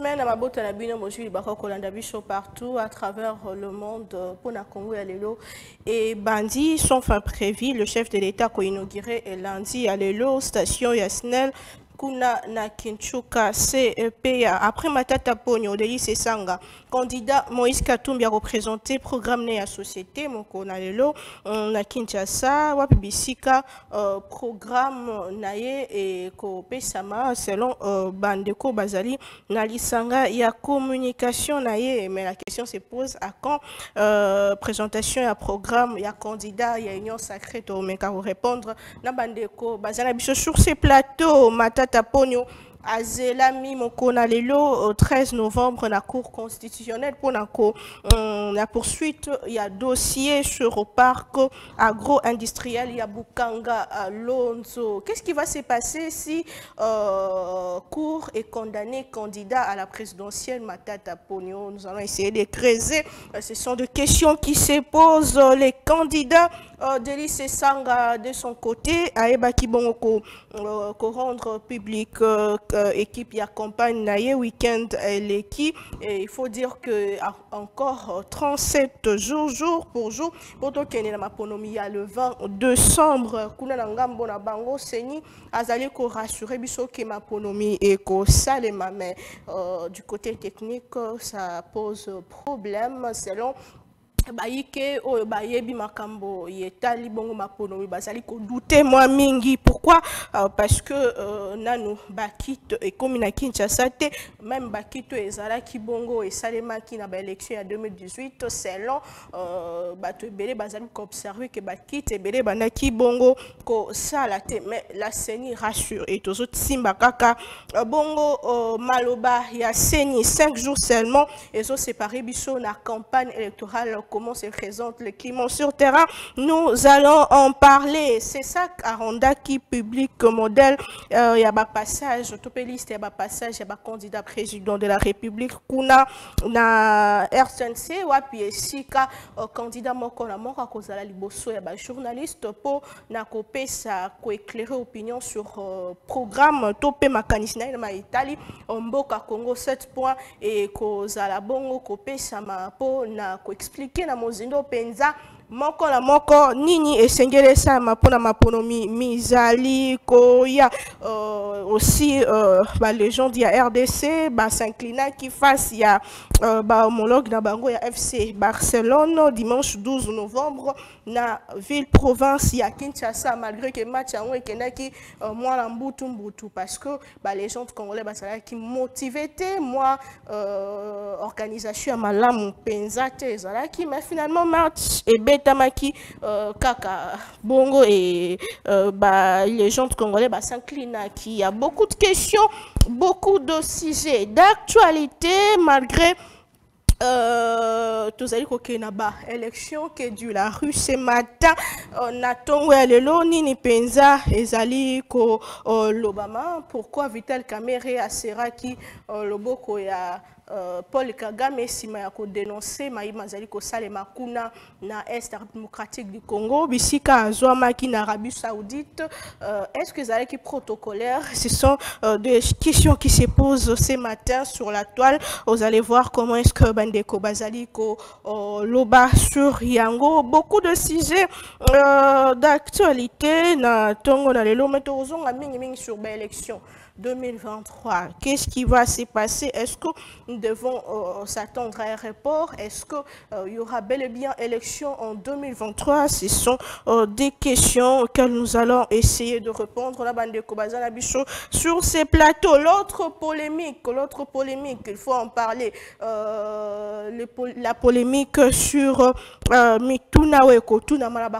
semaine à ma botte na bino mojui libaka kolanda biso partout à travers le monde euh, pour na Congo ya lelo et bandi sont fin prévu le chef de l'État ko inauguré et lundi à lelo station ya SNEL kuna na Kinchuka CEPA après Matata Ponyo Odeli Sesanga candidat Moïse Katumbi a représenté programme né à société moko na lelo na Kinshasa wapi euh, programme naye et ko pesama selon euh, bandeko bazali. Na lisanga ya communication naye mais la question se pose à quand euh, présentation ya programme. Ya candidat ya union sacrée to meka répondre. Na bandeko biso sur ces plateaux matata ponyo azelami moko na lelo au 13 novembre na cour constitutionnelle pour na euh, la poursuite il y a dossier sur le parc agro-industriel il y a Bukanga à Lonzo qu'est-ce qui va se passer si euh, cour est condamné candidat à la présidentielle Matata Pogno nous allons essayer de creuser. Euh, ce sont des questions qui se posent. Les candidats Delice Sanga de son côté Aeba Kibongo euh, ko rendre public euh, euh, équipe ya campagne naye week-end eleki et il faut dire que encore euh, 37 jours jour pour jour pour tokende na maponomi ya le 20 décembre kuna na ngambo na bango seni azali ko rassurer biso ke maponomi et ko salema. Mais euh, du côté technique euh, ça pose problème selon bayike oyo bayebi makambo etali bongo maponomi bazali kodute mwa mingi. Pourquoi? Euh, parce que euh, nanu bakite ekomi na kinshasa te même bakite oyo ezalaki bongo esalemaki na baélection ya 2018 selon euh, bato ebele bazali koobserve ke bakite ebele ebandaki bongo kosala te. Mais la seni rassure e tozosimba kaka euh, bongo euh, maloba ya seni 5 jours seulement ezosépare biso na campagne électorale comment se présente le climat sur terrain. Nous allons en parler. C'est ça Aronda qui publie comme modèle. Euh, Il y a un passage, autopéliste, il y a un passage, il y a un candidat président de la République. Kuna na RCNC, wapi esika euh, candidat moko na moko akozala liboso ya ba journaliste po na kopesa ko éclairer opinion sur euh, programme to pe makanisi na ye na maitali mboka Congo 7 points et kozala bongo kopesama po na koexplike na mozindo mpenza moko na moko nini esengeli esalama mpona maponomi mizali koya euh, aussi euh, balégende ya rdc basinclinaki face ya euh, bahomologue na bango ya fc barcelone dimanche 12 novembre na ville province ya kinshasa malgré ke match yango ekendaki euh, mwana mbutu mbutu parce que balégende congolais bazalaki motive te mwa euh, organisation ya malamu mpenza te ezalaki mais finalement match ebetamaki euh, kaka bongo et euh, balégende congolais basinclinaki il y a beaucoup de questions beaucoup de sujets d'actualité malgré tozali kokenda ba élection ke du la rue ce matin. Euh, na ntongo ya lelo nini mpenza ezali kolobama pourquoi vital camere aseraki euh, loboko ya Uh, paul kagame nsima ya kodenonse mayima azali kosalema kuna na est démocratique du congo bisika azwamaki na arabie saoudite. Uh, est ce que ezalaki protocolaire ce sont uh, des questions qui se posent ce matin sur la toile. Vous allez voir comment est ce que bandeko bazali koloba sur yango. Beaucoup de sujets d'actualité na ntongo na lelo me tozonga mingimingi sur baélection 2023. Qu'est-ce qui va se passer? Est-ce que nous devons euh, s'attendre à un report? Est-ce qu'il euh, y aura bel et bien élection en 2023 Ce sont euh, des questions auxquelles nous allons essayer de répondre la bande de sur ces plateaux. L'autre polémique, l'autre polémique, il faut en parler. Le, la polémique sur Mituna Weko,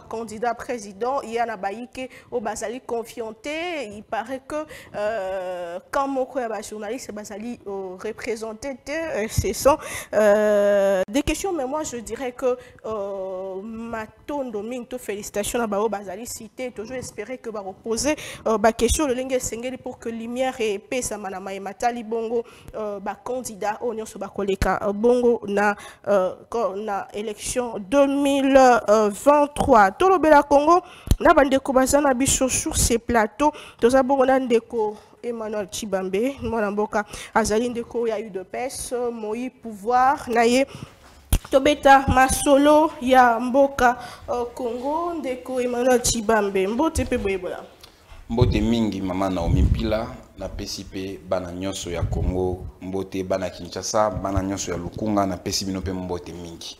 candidat président, il y a Nabaïke au Bazali confianté. Il paraît que quand moko ya bajournaliste bazali euh, représenté te euh, ce sont euh, des questions. Mais moi je dirais que euh, matondo mingi to félicitation na bao bazali cité toujours espérer que bareposer euh, baquestion lolenge esengeli pour que lumière epesama na mayema tali bongo euh, bacandidat oyo nyonso bakoleka euh, bongo na, euh, na élection 2023 tolobela congo na bandeko baza na biso sur ce plateau toza bongo na ndeko emmanuel chibambe mwana mboka azali ndeko ya udps moi pouvoir na ye tobeta masolo ya mboka uh, congo ndeko emmanuel chibambe. Mbote mpe boyebola mbote mingi mama naomi mpila napesi mpe bana nyonso ya congo mbote bana kinshasa bana nyonso ya lukunga napesi bino mpe mbote mingi.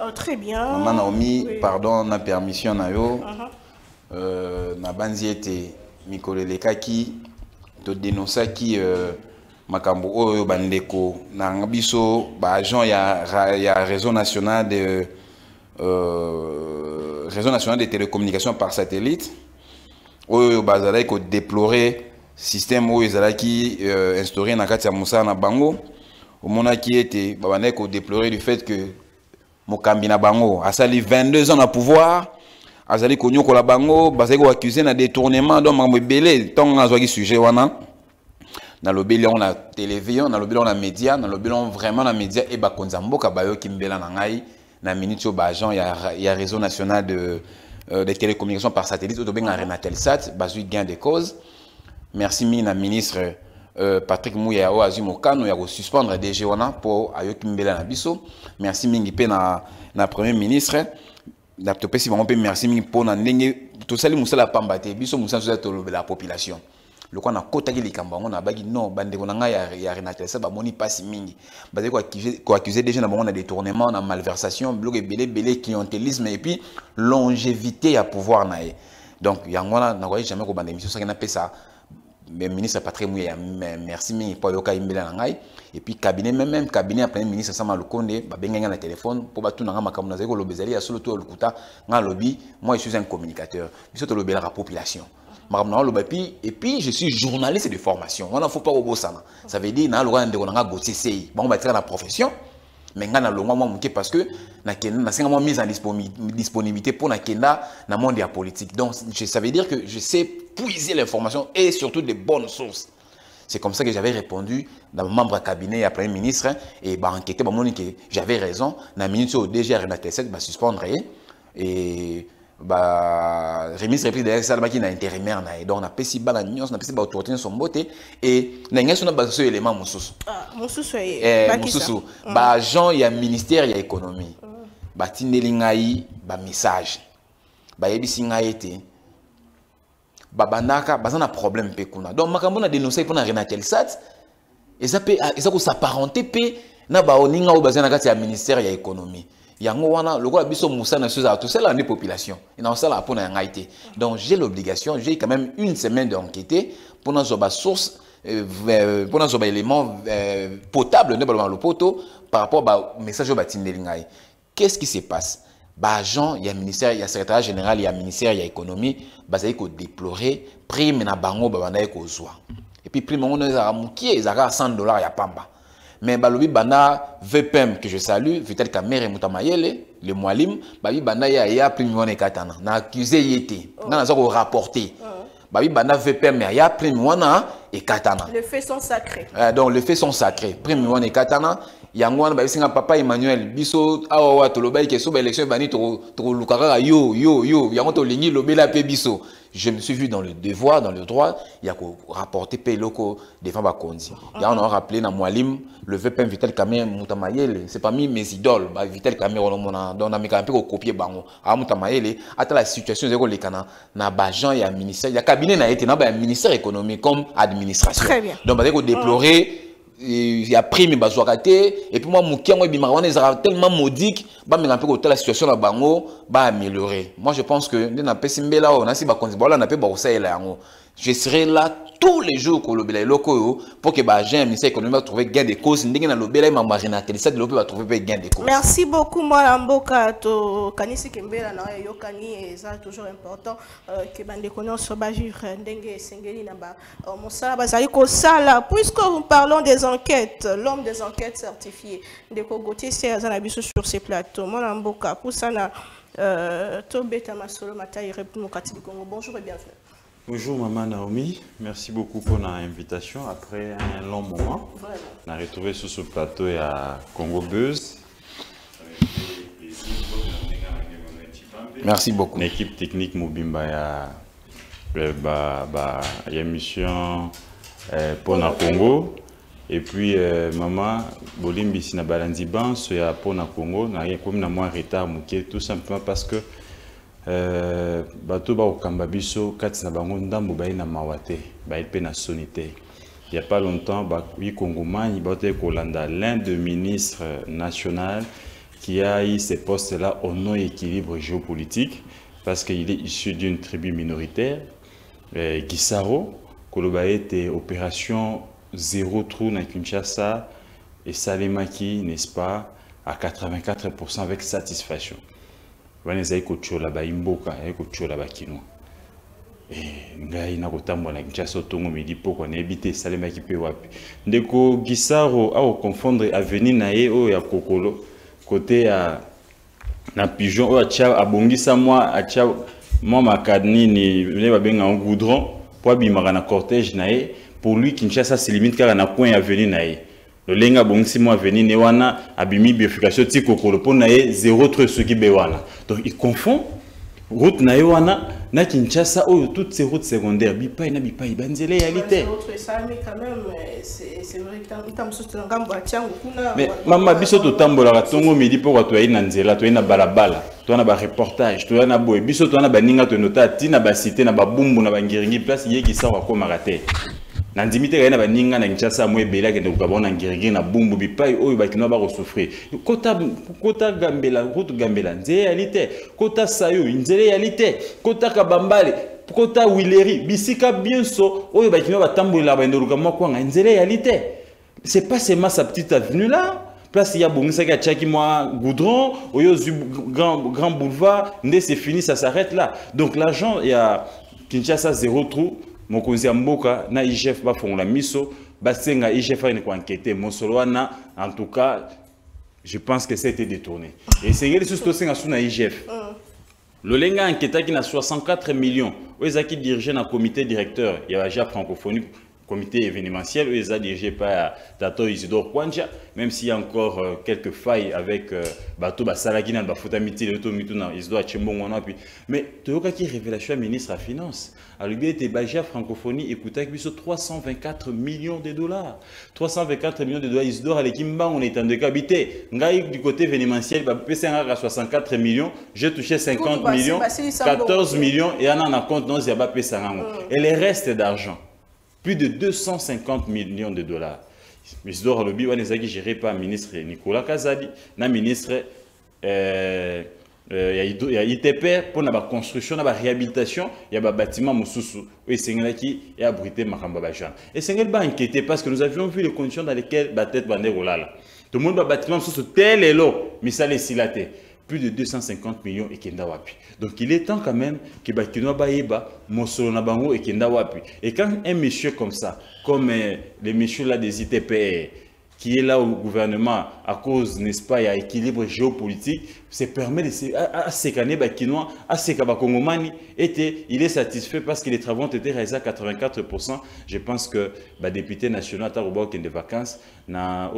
Uh, très bien. Mama naomi Oui. pardon na permission na yo. Euh, nabanzi ete mikolo elekaki todenosaki euh, makambo oyo bandeko. Na biso baagent ya, ya réseau national de euh, réseau national de télécommunication par satellite oyo bazalaki kodéplore système oyo ezalaki euh, instauré na kati ya mosala na bango. Omonaki ete babandaki kodéplore du fait que mokambi na bango asali 22 ans na pouvoir azali konyokola bango bazali koaccuse na détournement donc makambo ebele ntango azwaki sujet wana nalobeli yango na télévision nalobeli yango na média nalobeli yango vraiment na média e bakonzi ya mboka bayoki mbela na ngai na minute oyo baagent ya, ya réseau national de, euh, de télécommunication par satellite oyo tobenga renatelsat bazwi gain de cause. Merci mingi na ministre euh, patrick muya oyo azwi mokano ya kosuspendre dg wana mpo ayoki mbela na biso. Merci mingi mpe na, na premier ministre merci mingi mpo na ndenge tosali mosala ya pamba te biso mosala toza tolobela ya population. Lokwa nakotaki likambo non bandeko na ngai bango na détournement malversation biloko ebele ebele clientélisme et puis longévité ya pouvoir donc yango wana nakoki jamais kobanda émission mais ministre Mouya, me- merci mingi mpo ayoka yimbela na ngai. Et puis cabinet même même cabinet premier ministre Sama Lukonde babengai ngai na téléphone mpo batuna ngai makambo. Nazali koloba ezali ya solo to lokuta ngai alobi moi je suis un communicateur. Biso tolobelaka population. Makambo na puis et puis je suis journaliste de formation. Wana faut pas kobosana. Ça veut dire na ndeko na Gauthier Sey bango batika na profession mais ngai nalongwa mwa moke parce que nakenda nasenga mwa mise en disponi- disponibilité mpo nakenda na monde ya politique. Donc ça veut dire que je sais puiser l'information et surtout des bonnes sources. C'est comme ça que j'avais répondu dans mon membre cabinet à premier ministre et bah enquêté bah j'avais raison. Na minute au DG 7 bah suspendre et bah remise reprise de ça qui na intérimaire na donc na nyonso na autorité son beauté. Et na ba so élément mosusu ah, mosusu ye eh, bakisa. mosusu baagent ya ministère ya économie. Batindeli ngai bamessage bayebisi ngai ete babandaka baza na problème mpe kuna. Donc makambo na dénonce mpona renatelsat eza mpe eza kosaparente mpe na baoninga oyo baza na kati ya ministère ya économie. Yango wana lokola biso mosala na biso ezala tosalaka nde population. Na osalaka mpona ya ngai te donc j'ai l'obligation j'ai quand même une semaine d'enquêter mpo nazwa basource mpo nazwa baélément euh, potable nde balobaka lopoto par rapport bamessage oyo batindeli ngai. Qu'est-ce qui se passe? Baagent ya ministère ya secrétaire général ya ministère ya économie. Bazali kodéplore prime na bango babandaki kozwa et puis prime yango ezalaka mokie ezalaka 100 dollars ya pamba mais balobi banda vpm que je salue vital kamere moto mayele le mwalim babi banda ye aya prime wana ekatana na accuse ye te nga naza korapporte babi banda vpm aya prime wana ekatana les faits sont sacrés. Euh, donc les faits sont sacrés. Prime wana ekatana yango wana bayebisinga papa emmanuel. Biso awa wa tolobaki ke so baélection ebandi toko- tokoluka kaka yo yo yo. Yango tolingi lobela mpe biso. Je me suis vu dans le devoir dans le droit ya korapporte mpe eloko devant bakonzi. Yango na rappelé na mwalim le vpm vital camer muta mayele. C'est parmi mes idoles. Ba vital camer wana omona donc namekaka mpe kokopie bango. Awa muta mayele atala situation ezali kolekana na baagent ya ministère. Ya cabinet na ye te na baya ministère économique comme administration. Très bien. donc bazali kodéplorer il y a prime bazwaka te. Et puis moi moki yango ebimaka wana ezalaka tellement modique bameka mpe kotala situation na bango baaméliorer. Moi je pense que nde napesi mbela oyo nasi bakonzi baolanda mpe bakosalela yango je serai là tous les jours kolobela eloko oyo pour que bagent ya ministère économie batrouve gain de cause. Ndenge nalobela ye mamari na telesat lelo mpe batrouve mpe gain de cause. Merci beaucoup mwana mboka tokanisi kembela na oyo eyokani eza toujours important euh, ke bandeko nyonso bavivre ndenge esengeli na mosala bazali kosala puisque nous parlons des enquêtes l'homme des enquêtes certifié ndeko gautier se aza na biso sur ce plateau mwana mboka euh, tobeta masolo matai république mokati du congo. Bonjour et bienvenue Bonjour Maman Naomi, merci beaucoup pour l'invitation. Après un long moment, on a retrouvé sur ce plateau à Congo Buzz. Merci beaucoup. L'équipe technique Mobimba ya ba ba ya mission euh, pour na Congo et puis euh, maman bolimbisi na balandi banso ya pour na Congo na comme na moi retard tout simplement parce que bato bakokamba biso kati na bango ndambo na pas longtemps l'un de ministre national qui a eu ces postes là au non équilibre géopolitique parce qu'il est issu d'une tribu minoritaire euh, gisaro koloba ete opération zéro trou na kinshasa esalemaki n'est-ce pas à 84% avec satisfaction wana ezali kotiola baimboka ezali kotiola bakinois ngai nakotambola na kinshasa otongo midi pokwa nayebi te esalemaki mpe wapi. Ndeko gisaro akoconfondre avenir na ye oyo ya kokolo kote ya na pigeon oyo atia abongisa mwa atia mwa makade nini ne babengango goudron mpo abimaka na cortège na ye. Pour lui se limite kaka na coin ya avenir na ye lolenge abongisi mwa avenir ne wana abimi bifurcation ti kokolo mpo na ye zéro tro esoki be wana donc il confond route na ye wana na kinshasa oyo toutes ces routes secondaires bipai na bipai banzela eyali te. Mais mama biso totambolaka ntongo midi mpo toyai na nzela toyai na balabala toya na bareportage toya na boye. Biso toya na baninga toyendota ti na basite na babumbu na bangiringi place yekisa akomaka te na ndimi te kayai na baninga na kinshasa mo ebele akende koka bango na ngirigiri na bumbu bipai oyo bakinoa bakosouffrir kota, gambela route gambela nzela eyali te. Kota sayo nzela eyali kota kabambale kota wileri bisika bienso oyo bakinoa batambolelaka baendoluka mwa kwanga nzela eyali c'est pas seulement sa petite avenue là. Place ya bongisaki atiaki mwa goudron oyo grand, grand boulevard nde c'est fini ça s'arrête là. Donc l'argent ya kinshasa zéro trou mokonzi ya mboka na igf bafongola miso basenga igf ayene koankete mosolo wana en tout cas je pense que ça a été détourné. Esengeli susu tosenga su na igf lolenge anketaki na 64 millions. Oyo ezalaki dirige na comité directeur ya baja francophonie comité événementiel oyo eza dirigé par Tato Isidore Kwanja, même s'il y a encore euh, quelques failles avec euh, bateau basalaki na bafutami ti leto mituna Isidore Chimbongo wana puis. Mais toyokaki révélation ya ministre ya finance alobi ete baja francophonie ekutaki biso 324 millions de dollars. 324 millions de dollars Isidore aleki mbango na etando kabi te ngai du côté événementiel bapesa kaka 64 millions j'ai touché 50 millions 14 millions et ana na compte non bapesa ngango et le reste d'argent plus de 250 millions de dollars. Isidore on est géré par ministre Nicolas Kazadi, le ministre euh, euh, ITP pour la construction, la réhabilitation, il y a un bâtiment Moussousou, et c'est qui est abrité. Et c'est pas inquiété parce que nous avions vu les conditions dans lesquelles la tête. Tout le monde va bâtiment tel et l'eau, mais ça les silaté. Plus de 250 millions et kenda wapi. Donc il est temps quand même que Bakino Baïba, Mosolo Nabango et kenda wapi. Et quand un monsieur comme ça, comme euh, les là des ITP, qui est là au gouvernement à cause, n'est-ce pas, il y a équilibre géopolitique, se permet de sécaner Bakinois, à sécaner Kongomani, et il est satisfait parce que les travaux ont été réalisés à 84%. Je pense que le député national, Tarouba, qui est de vacances, na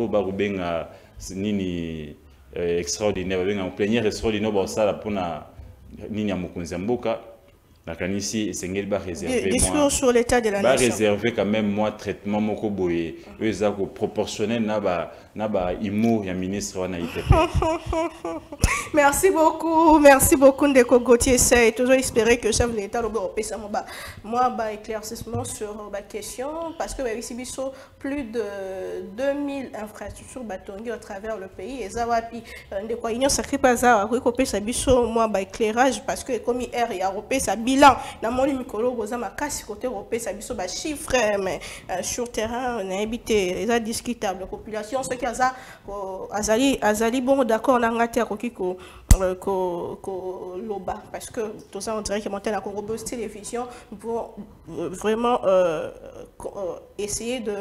nini, euh, extraordinaire. Babenga plénière extraordinaire basala mpona nini ya mokonzi ya mboka nakanisi esengeli quand même moi traitement moko boye. Oyo eza proportionnel na ba na ba ya ministre wana ITP merci beaucoup merci beaucoup ndeko Gauthier c'est toujours espérer que chef de l'état lobo opesa ba moi ba éclaircissement sur ba question. Parce que ici biso plus de 2000 infrastructures batongi à travers le pays. Eza wapi ndeko union sacrée pas za ko kopesa biso moi ba éclairage. Parce que comme hier ya opesa bilan. Namoni mikolo boza makasi kote kopesa biso bachiffre mais euh, sur terrain nayebi te eza discutable population soki aza azali azali bongo d'accord na nga te akoki ko euh, parce que toza on dirait que congo bos télévision pouvons euh, vraiment euh, essayer de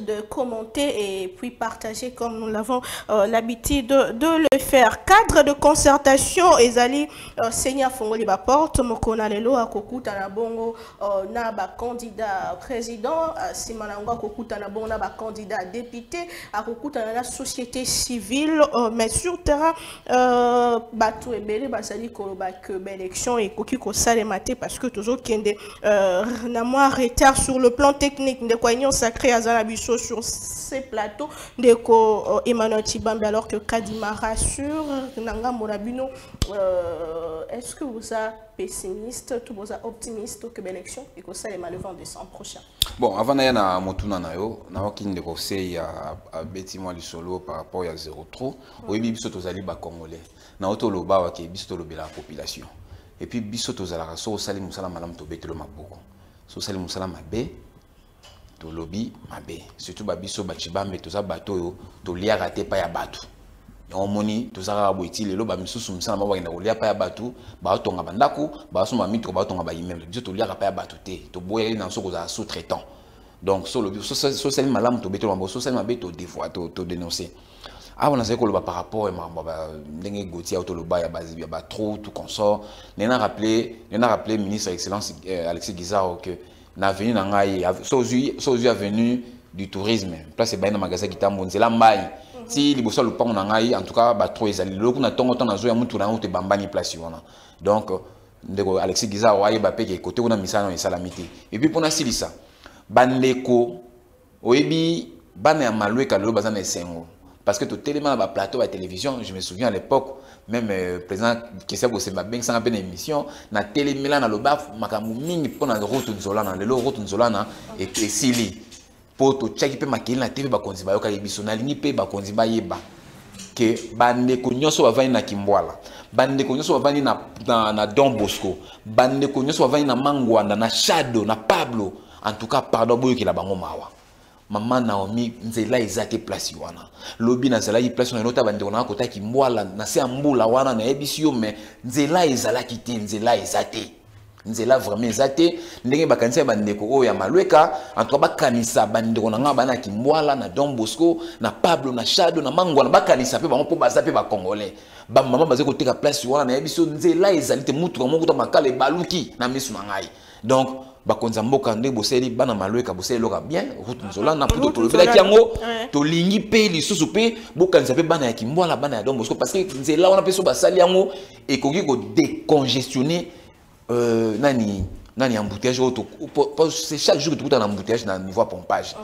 de commenter et puis partager comme nous l'avons euh, l'habitude de, le faire. Cadre de concertation, ezali euh, Seigneur Fongoli Baporte, Mokona Lelo, Akokuta na bongo, euh, candidat président, euh, Simanango Akokuta na bongo, na ba candidat député, Akokuta société civile, mais sur terrain, Batou et Bélé, Basali que et Koki Kosalema te parce que toujours qu'il y a des retard sur le plan technique de quoi union sacrée à Sur ces plateaux. De ko euh, Emmanuel Tibambe alors que Kadima rassure Nanga Morabino euh, est-ce que vous êtes pessimiste tout vous êtes optimiste que l'élection et que ça est le 20 décembre prochain? Bon avant naya na motuna na yo nayoki ndeko sei abeti mwa lisolo par rapport ya zéro trop. Oyebi biso tozali bacongolais nayo toloba wake biso tolobelaka population. Et puis biso tozalaka so osali mosala malamu tobetelo maboko. So osali mosala mabe tolobi mabe. Surtout babiso bacibambe toza bato oyo toliaka te epai ya bato. Yango omoni toza kaka boye ti lelo bamisusu misala moko bakenda kolia epai ya bato baotonga bandako baosomba mituka baotonga baimmeuble biso toliaka epai ya bato te toboyaki na so kozala sous traitant. Donc so olobi so- so- sosali malamu tobetelo mabe sosali mabe todénonce awa nazali koloba par rapport ya makambo ndenge goti ao toloba ya ba- ya batro tout consort. Ndenge na rappelé ndenge na rappelé ministre excellence euh, alexis guizaro que na venu na ngai so ozwi so avenue du tourisme. Place ebai na magasin kitambo nzela mbai ti liboso ya lopango na ngai en tout cas batro ezali. Lelo kuna ntongo ntango nazoya mutu na yango bambani place wana. Donc ndeko alexis guizaro ayeba mpe ke kote kuna misala oyo esalami te. Epuis mpona silisa bandeko oyebi bana ya malweka lelo baza na esengo. Parce que totelema na baplateau ya télévision je me souviens à l'époque même euh, président kesia bosemba abengisanga mpe na émission natelemela naloba makambo mingi mpona route nzolana. Lelo route nzolana esili. Mpo totiaki mpe makeli na te mpe bakonzi bayokaki biso nalingi mpe bakonzi bayeba ke bandeko nyonso bavandi na kimbwala bandeko nyonso bavandi na, na, na don bosco bandeko nyonso bavandi na mangwanda na shado na pablo. En tout cas pardon boyokela bango mawa mama naomi nzela eza te place wana. Lobi place wana elota bandeko nanga kotaki mbwala na se ya wana nayebisi yo me nzela ezalaki te nzela eza te. Nzela vraiment eza ndenge ya bandeko oyo ya malweka cas bakanisa bandeko na ngai bana na don bosco na pablo na shado na mangwana bakanisa mpe bango mpo baza mpe bamama bazali koteka place wana nayebi so nzela ezali te mutuka moko ta makala na miso na ngai. Donc bakonzi ya mboka nde bosali bana malweka bosali eloka bien route nzolana mpo Route tolobelaki yango. tolingi mpe lisusu mpe bokanisa mpe bana ya kimbwala bana ya don bosco parce que nzela wana mpe so basali yango ekoki kodecongestionne euh, nani nani embouteillage oyo chaque jour tokuta na embouteillage na niveau ya pompage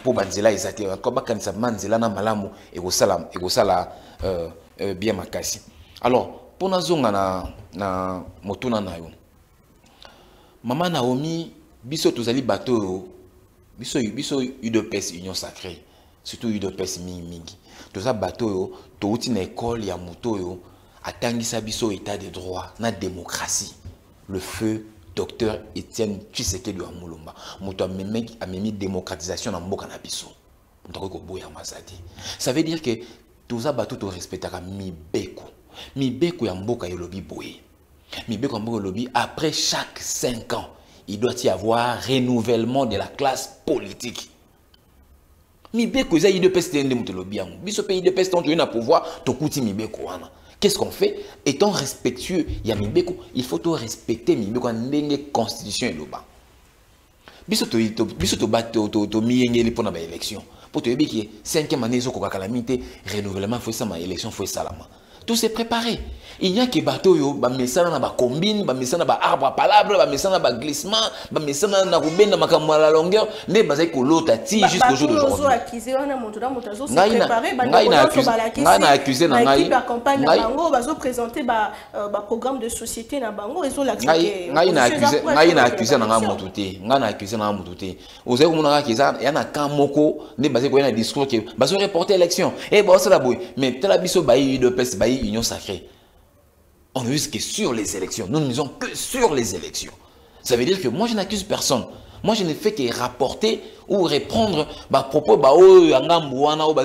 mpo banzela eza te bakanisa ma nzela na malamu ekosala ekosala euh, euh, bien makasi. Alors mpo nazonga na, na motuna na yo mama naomi biso tozali bato biso biso udps union sacrée. Surtout udps mingimingi toza bato oyo touti na ekole ya moto oyo atangisa biso état de droit na démocratie. Le feu docteur etienne tshisekedi wa mulumba. Moto amemi, amemi démocratisation na mboka na biso. Moto akoki koboyama aza ça veut dire que toza bato torespectaka mibeko mibeko ya mboka elobi boye mibeko ya mboka elobi après chaque 5 ans il doit y avoir renouvellement de la classe politique mibeko eza idps te nde moto elobi yango biso mpe idps ntango toyei na pouvoir tokuti mibeko wana qu'est-ce qu'on fait étant respectueux ya mibeko il faut to respecter mibeko ndenge constitution eloba biso to- to- biso toba- to- to- tomiyengeli mpona baélection mpo toyebi ke cinquième année ezokokaka la mingi te renouvellement fo esama élection fo esalama tout s'est préparé. Il n'y a que bato oyo bamesana na bacombine bamesana na baarbre à palabre bamesana na baglissement bamesana na kobenda makambo ya la longueur. Nde bazali kolota ti jusqu'au jour d'aujourd'hui. wana moto na moto Ngai na- ngai na na na ya campagne na ngai- bango baprogramme de société na bango ezolakisa ngai ngai na accuse ngai na accuse na ngai motu te. Ngai na accuse na ya na na discours ke bazoreporte élection. E baosala boye. Mais tala biso bayi udps union sacrée. On ne vise que sur les élections. Nous ne misons que sur les élections. Ça veut dire que moi, je n'accuse personne. Moi, je ne fais que rapporter ou répondre bah propos bah oh wana ou bah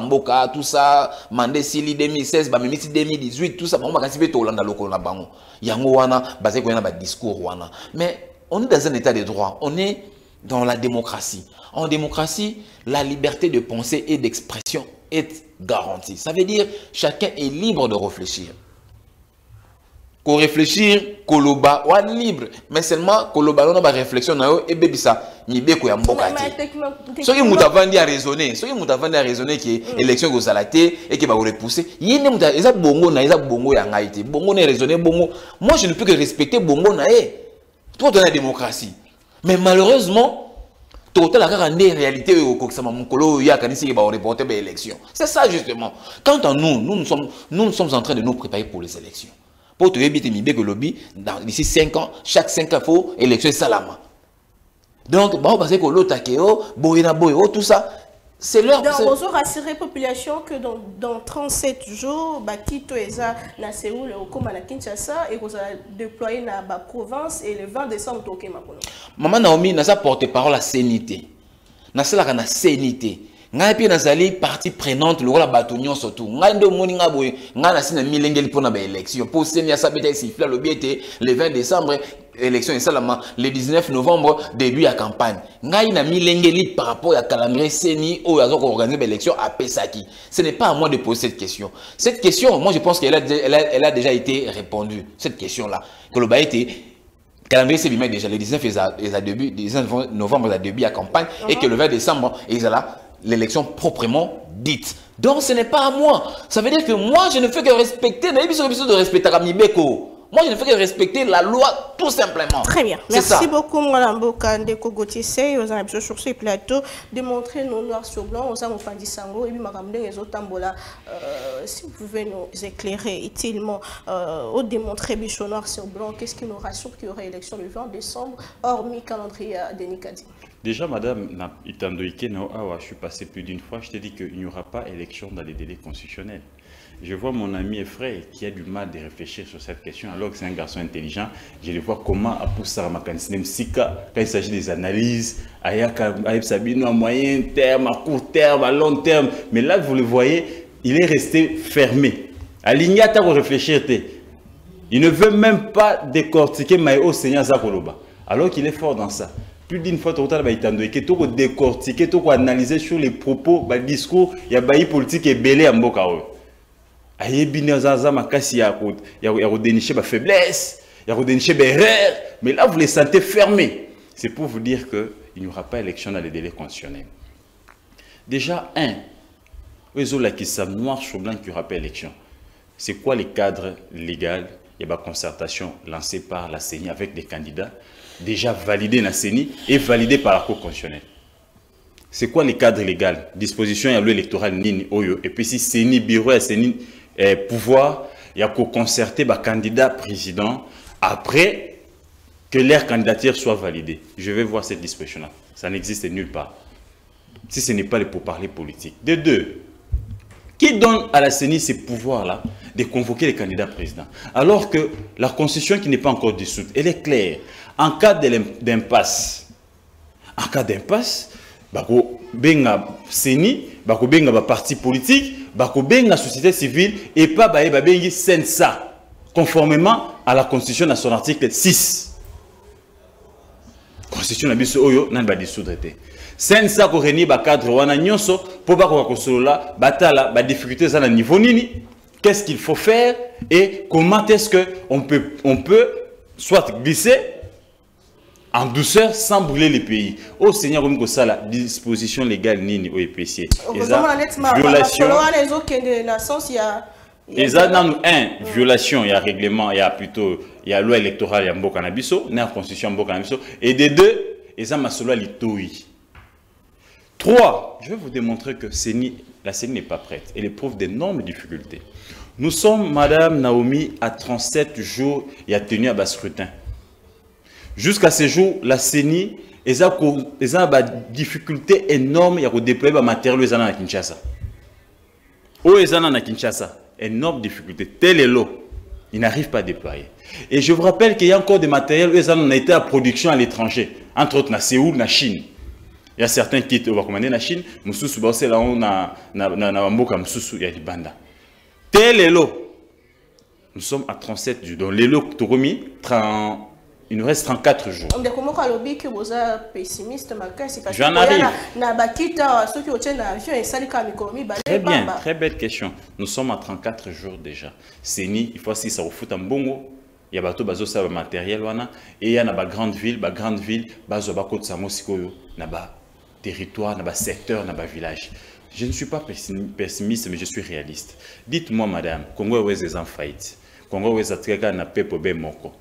mboka tout ça. Mandé sili 2016 ba mimisi 2018 tout ça. Mais on est dans un état de droit. On est dans la démocratie. En démocratie la liberté de pensée et d'expression est garantie ça veut dire chacun est libre de réfléchir. Ko réfléchir koloba wa libre. Mais seulement koloba non ba réflexion na yo ebebisa mibeko ya mboka te. soki mutu avandi a raisonner soki mutu avandi a raisonner ke élection ekozala te eke bakorepouse ye nde mutu eza bongo na eza bongo ya ngai te. Bongo na raisonner bongo. Moi je ne peux que respecter bongo na ye. To toza na démocratie. Mais malheureusement totala kaka nde réalité oyo ekokisama mokolo oyo akanisi ke baoreporte baélection c'est ça justement. Quant à nous nous, nous, sommes, nous, sommes en train de nous préparer pour les élections. Pour te éviter mibeko lobby d'ici 5 ans chaque 5 ans faut élection salama donc parce que l'autre ke tout ça c'est leur donc on rassurer population que dans, dans 37 jours bakito eza na Séoul au koma na Kinshasa et qu'on a déployé na ba province et le 20 décembre makono maman Naomi na sa porte-parole à sénité. Na sala na sénité ngai mpe nazali partie prenante lokola bato nyonso tu. Ngai nde omoni ngai boye ngai nasi na milengeli mpona baélection mpo seni asabeti esifle alobi ete le 20 décembre élection esalama le 19 novembre début ya campagne. Ngai na milengeli par rapport ya calendrier seni oyo aza koorganize baélection apesaki. Ce n'est pas à moi de poser cette question. Cette question moi je pense qu'elle a, elle a, elle a déjà été répondue cette question là koloba ete calendrier c'est déjà le 19 eza début 19 novembre début ya campagne uh -huh. et que le 20 décembre ezala l'élection proprement dite. Donc ce n'est pas à moi. Ça veut dire que moi, je ne fais que respecter, de respecter Mibeko. Moi, je ne fais que respecter la loi tout simplement. Très bien. Merci ça. beaucoup, Mme Ndeko Gauthier. Vous avez sur ce plateau démontrer nos noirs sur blanc. Vous avez fait sango et puis les autres tambola. Si vous pouvez nous éclairer utilement, euh, ou démontrer bichon noir sur blanc, qu'est-ce qui nous rassure qu'il y aura élection le 20 décembre, hormis calendrier de Nicadi Déjà, Madame Itandoike, je suis passé plus d'une fois, je t'ai dit qu'il n'y aura pas élection dans les délais constitutionnels. Je vois mon ami et frère qui a du mal de réfléchir sur cette question, alors que c'est un garçon intelligent. Je le vois comment à Sika, quand il s'agit des analyses, à Sabino à moyen terme, à court terme, à long terme. Mais là, vous le voyez, il est resté fermé. Aligné à réfléchir. Il ne veut même pas décortiquer Maïo Seigneur Zakoloba, alors qu'il est fort dans ça plus d'une fois total ba itando ke to ko décortiquer to ko analyser sur les propos ba discours ya ba politique ebele ya mboka oyo ayebi ne zaza makasi ya ko ya ko dénicher ba faiblesse? Ya ko dénicher ba erreur? Mais là vous les sentez fermés. C'est pour vous dire que il n'y aura pas élection dans les délais constitutionnels. Déjà un ozola qui ça noir sur blanc qu'il n'y aura pas élection. C'est quoi les cadres légaux? Il y a une concertation lancée par la CENI avec des candidats déjà validé na CENI et validé par la Cour constitutionnelle. C'est quoi les cadres légaux Disposition à l'électoral nini oyo? Et puis si CENI bureau à CENI eh, pouvoir il y a concerter ba candidat président après que leur candidature soit validée. Je vais voir cette disposition là. Ça n'existe nulle part. Si ce n'est pas les pourparlers politiques. De deux, qui donne à la CENI ces pouvoirs-là de convoquer les candidats présidents? Alors que la constitution qui n'est pas encore dissoute, elle est claire. En cas d'impasse, en cas d'impasse, bako benga CENI, bako benga ba parti politique, bako benga société civile et pas ba ba bengi sensa conformément à la constitution dans son article 6. Constitution na biso oyo nan ba dissoudre te? sensa koreni bacadre wana nyonso mpo bakoka kosolola batala badifficulté eza na niveau nini? Qu'est-ce qu'il faut faire? Et comment est-ce que on peut, on peut soit glisser en douceur sans brûler les pays au seigneur komi kosala disposition légale nini oyo epesi violation eza nanu un violation ya règlement ya plutôt ya loi électorale ya mboka na biso na ya constitution ya mboka na biso et de deux eza masolo ya litoi Trois, je vais vous démontrer que CENI, la CENI n'est pas prête. Elle éprouve d'énormes difficultés. Nous sommes, Madame Naomi, à 37 jours et a tenu à bas scrutin. Jusqu'à ce jour, la CENI a des difficultés énormes à déployer le matériel à Kinshasa. na na kinshasa énorme difficulté. Tel est l'eau il n'arrive pas à déployer. Et je vous rappelle qu'il y a encore des matériels na na été à production à l'étranger entre autres na séoul na chine. Il y a certains kits oyo bakomande na chine mosusu baosala yango na, na, na, na bamboka mosusu ya libanda. Te lelo nous sommes à 37 jours. Donc lelo tokomi 30 il nous reste 34 jours J'en arrive. mikolo mibale Très bien, très belle question. Nous sommes à 34 jours déjà. Seni, il faut aussi ça refoute en bongo. Il y a bateau bazo ça matériel wana et il y a ba grande ville, ba grande ville, bazo ba côte na ba territoire, na ba secteur, na ba village. Je ne suis pas pessim- pessimiste mais je suis réaliste. Dites-moi madame, Congo est en faillite. Congo est na pepo be moko.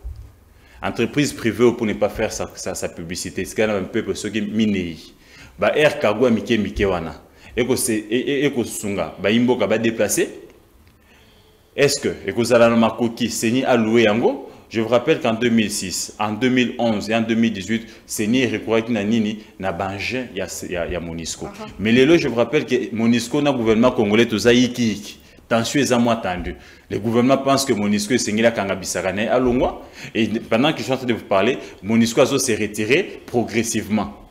Entreprise privée pour ne pas faire sa, sa, sa publicité. C'est quand même un peu pour ceux qui minei ba air cargo ya mike mike wana. Ekose- e- e- ekosunga bayimboka badéplace est-ce que ekozala na makoki seni alloué yango? Je vous rappelle qu'en 2006 en 2011 et en 2018 seni erekouraki na nini na bangin ya, ya, ya monisco. Mais lelo je vous rappelle que monisco na gouvernement congolais toza yikiyiki tension eza mwa tendu le gouvernement pense que monisco esengeli akangabisaka na ye alongwa et pendant que je suis en train de vous parler monisco azo se retirer progressivement.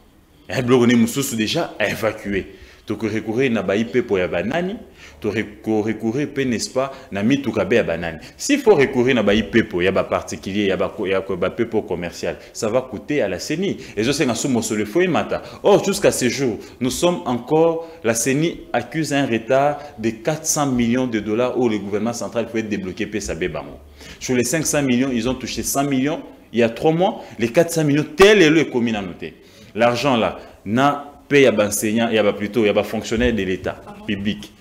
Biloko nini mosusu déjà aévacué tokorecourir na bayipepo ya banani tokorecourir mpe n'est-ce pas na mituka be ya banani. S'il faut recourir na bayipepo ya baparticulier ya bapepo commercial ça va coûter à la CENI. Ezosenga so mosolo efo emata or jusqu'à ce jour nous sommes encore la CENI accuse un retard de 400 millions de dollars où le gouvernement central pouvait débloquer mpe sabe bango. Sur les 500 millions ils ont touché 100 millions il y a trois mois. Les 400 millions tel est le commis à noter. L'argent là na paye ya baenseignant ya plutôt ya bafonctionnaire de l'état public.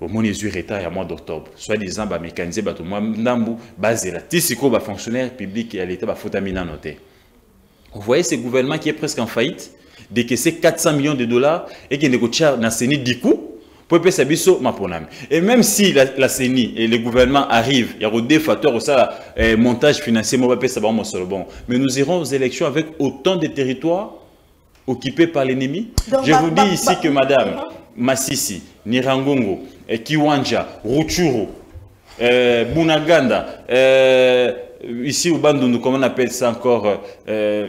Omoni ezwi retard ya mois d'octobre. Soit disant bamécanise bato mwa ndambu bazela ti sikoyo bafonctionnaire public ya l'état bafutami nano te vous voyez ce gouvernement qui est presque en faillite? Décaissé 400 millions de dollars ekende kotia na seni diku po epesa biso maponami et même si la, la CENI et le gouvernement arrive ya kodefa to ya kosala eh, montage financier moko bapesa bango mosolo bon. Mais nous irons aux élections avec autant de territoires occupés par l'ennemi je vous dis ici que madame masisi nirangongo eh, kiwanja ruchuru euh, bunaganda euh, ici au bandundu comment on appelle ça encore euh,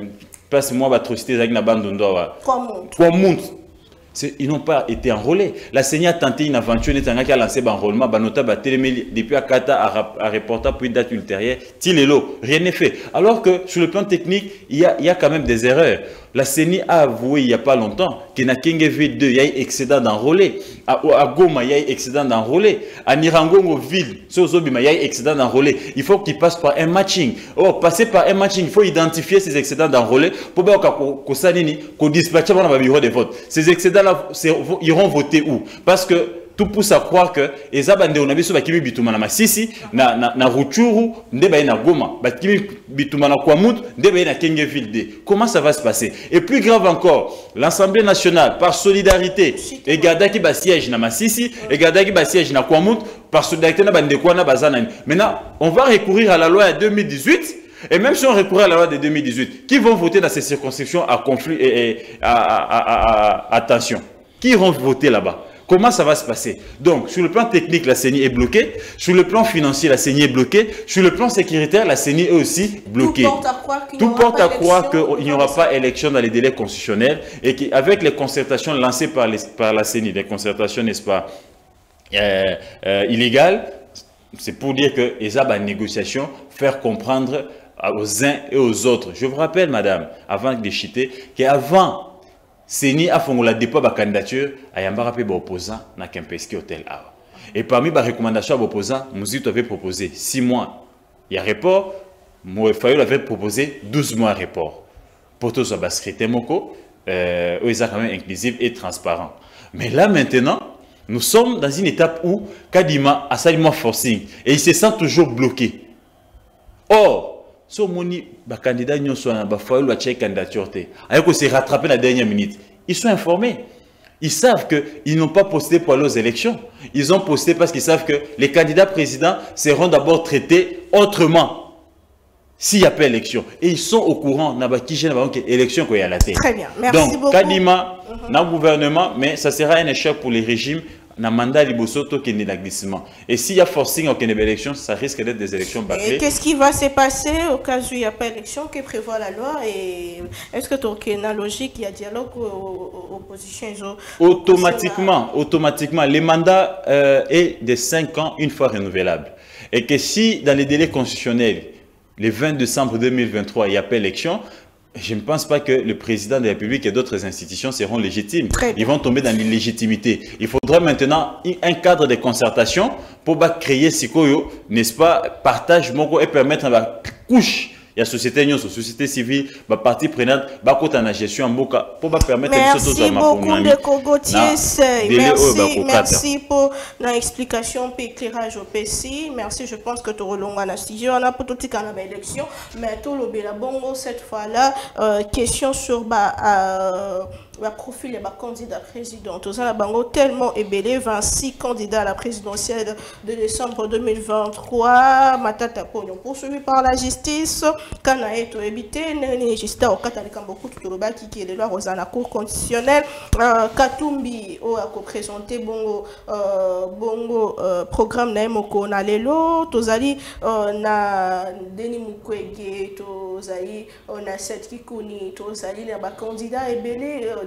place moi batrocité ezalaki na bandundu Trois mondes. ils n'ont pas été enrôlés. La CENI a tenté une aventure, qui a lancé l'enrôlement, notable à Téléméli, depuis à Kata, à, rap- à reporter pour une date ultérieure, Tilelo, rien n'est fait. Alors que sur le plan technique, il y a, il y a quand même des erreurs. La CENI a avoué il n'y a pas longtemps qu'il na Kenge V2, il y a excédent d'enrôlés. À, Goma, il y a excédent d'enrôlés. À Nirangongo ville, il y a excédent d'enrôlés. Il faut qu'il passe par un matching. Or, passer par un matching, il faut identifier ces excédents d'enrôlés pour bien qu'on dispatche dans le bureau de vote. Ces excédents-là iront voter où? Parce que tout pousse à croire que eza bandeko na biso bakimi bituma na masisi na, na, na ruchuru nde baye na goma. Bakimi bituma na kwamut nde baye na kengeville comment ça va se passer? Et plus grave encore l'assemblée nationale par solidarité egardaki basiège na masisi egardaki basiège na kwamut par solidarité na bandeko wana baza nani maintenant on va recourir à la loi de 2018 et même si on recourait à la loi de 2018, qui vont voter dans ces circonscriptions à conflit et, et à, à- à- à- attention Qui iront voter là-bas? Comment ça va se passer Donc, sur le plan technique, la CENI est bloquée. Sur le plan financier, la CENI est bloquée. Sur le plan sécuritaire, la CENI est aussi bloquée. Tout porte à croire qu'il n'y aura porte pas à croire d'élection. qu'il n'y aura pas élection dans les délais constitutionnels et qu'avec les concertations lancées par, les- par la CENI, des concertations, n'est-ce pas, euh, euh, illégales, c'est pour dire que les a négociation, faire comprendre aux uns et aux autres. Je vous rappelle, madame, avant de chiter, qu'avant, Seni a fait la dépôt de candidature à Yambara pe opposant na Kempeski Hotel Awa. Et parmi les recommandations à opposants, Mouzito avait proposé 6 mois. Il y a report, Moefayol avait proposé 12 mois report. Pour tous les scrutin moko, euh, ils sont quand même inclusif et transparent. Mais là maintenant, nous sommes dans une étape où Kadima a salement forcing et il se sent toujours bloqué. Or, si on moni ba candidat nyonso na ba foyer la check candidature te, la dernière minute. Ils sont informés. Ils savent qu'ils n'ont pas posté pour aller aux élections. Ils ont posté parce qu'ils savent que les candidats présidents seront d'abord traités autrement s'il n'y a pas élection. Et ils sont au courant, na ba kije na ba que élection ko ya la tête. Très bien. Merci Donc, beaucoup. Kadima, dans le gouvernement, mais ça sera un échec pour les régimes na mandat liboso tokende na glissement et s'il y a forcing okende baélection ça risque d'être des élections Et bâclées qu'est-ce qui va se passer au cas où il n'y a pas élection que prévoit la loi et est-ce que tu as une logique, il y a dialogue ou- opposition automatiquement, automatiquement, le mandat euh, est de 5 ans une fois renouvelable. Et que si dans les délais constitutionnels, le 20 décembre 2023, il n'y a pas élection, je ne pense pas que le président de la République et d'autres institutions seront légitimes. Ils vont tomber dans l'illégitimité. Il faudra maintenant un cadre de concertation pour créer ce qu'on, n'est-ce pas, partage moko et permettre à la couche il y a société nyonso, société civile, bah, partie prenante, bah, côté la gestion en boka, pour bah, permettre à biso Merci na Na oyo Merci, merci pour l'explication et éclairage au PC. Merci, je pense que tu as na studio. On a pour tout la élection, mais tout le bela bongo cette fois-là. euh, question sur bah, euh, le profil de candidat président. Tout ça, bango tellement ébélé, 26 candidats à la présidentielle de décembre 2023. Matata Pognon poursuivi par la justice. Kana eto ebité, nene justice au Katalika beaucoup bas qui est de loi la cour constitutionnelle. Euh, Katumbi o a présenté bongo euh, bongo euh, programme na moko na lelo tozali na Denis Mukwege tozali euh, na Seth Kikuni tozali na ba candidat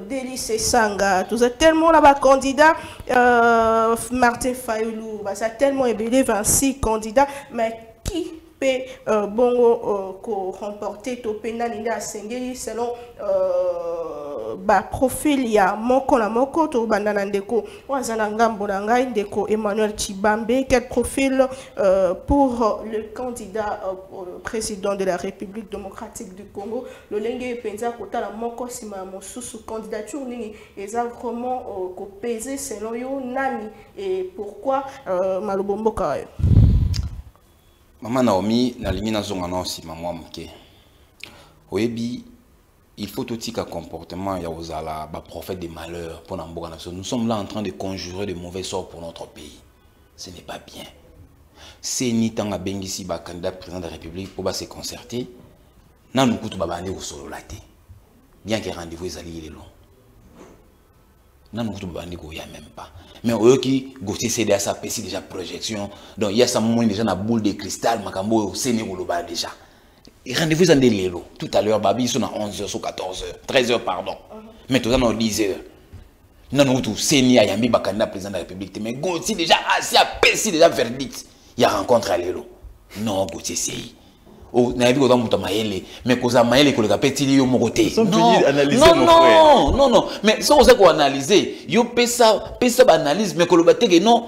Délice Sanga tozali tellement na ba candidat euh, Martin Fayulu baza tellement ebele 26 candidats. Mais qui peut euh, bongo euh, ko remporter to pe nani nde asengeli selon euh, ba profil ya moko na moko to banda na ndeko. Oyo aza na ngambo na ngai ndeko emmanuel chibambe quel profil euh, pour le candidat euh, président de la république démocratique du congo. Lolenge mpenza kotala moko nsima ya mosusu. Candidature nini eza vraiment euh, kopese selon yo nani et pourquoi euh, malobo mama naomi nalingi nazonga na nsima il faut totika comportement ya kozala baprophète de malheur biso nous sommes là en train de conjurer de mauvais sorts pour notre pays. Ce n'est pas bien. Seni ntango abengisi bacandidat président de la république mpo base concerter nanu kutu babandi kosolola te. Bien que rendez-vous ezali lelo nanu kutu babandi koya même pas mais oyoki gautier cds apesi déjà projection donc ya sa momoni déjà na boule de cristal makambo koloba déjà rendez-vous eza nde lelo. Tout à l'heure babi biso na 11 heures so 14 heures 13 heures pardon. Mais toza na 10 heures. Nanu kutu seni ayambi bacandidat président de la république mais gautier déjà asi apesi déjà verdict. Ya rencontre ya lelo. Non gautier sei Oh, nayebi koza moto mayele mais kozala mayele koleka mpe tili yo moko te. Non, non, mais soki oza koanalyse yo pesa pesa baanalyse mais koloba teke non.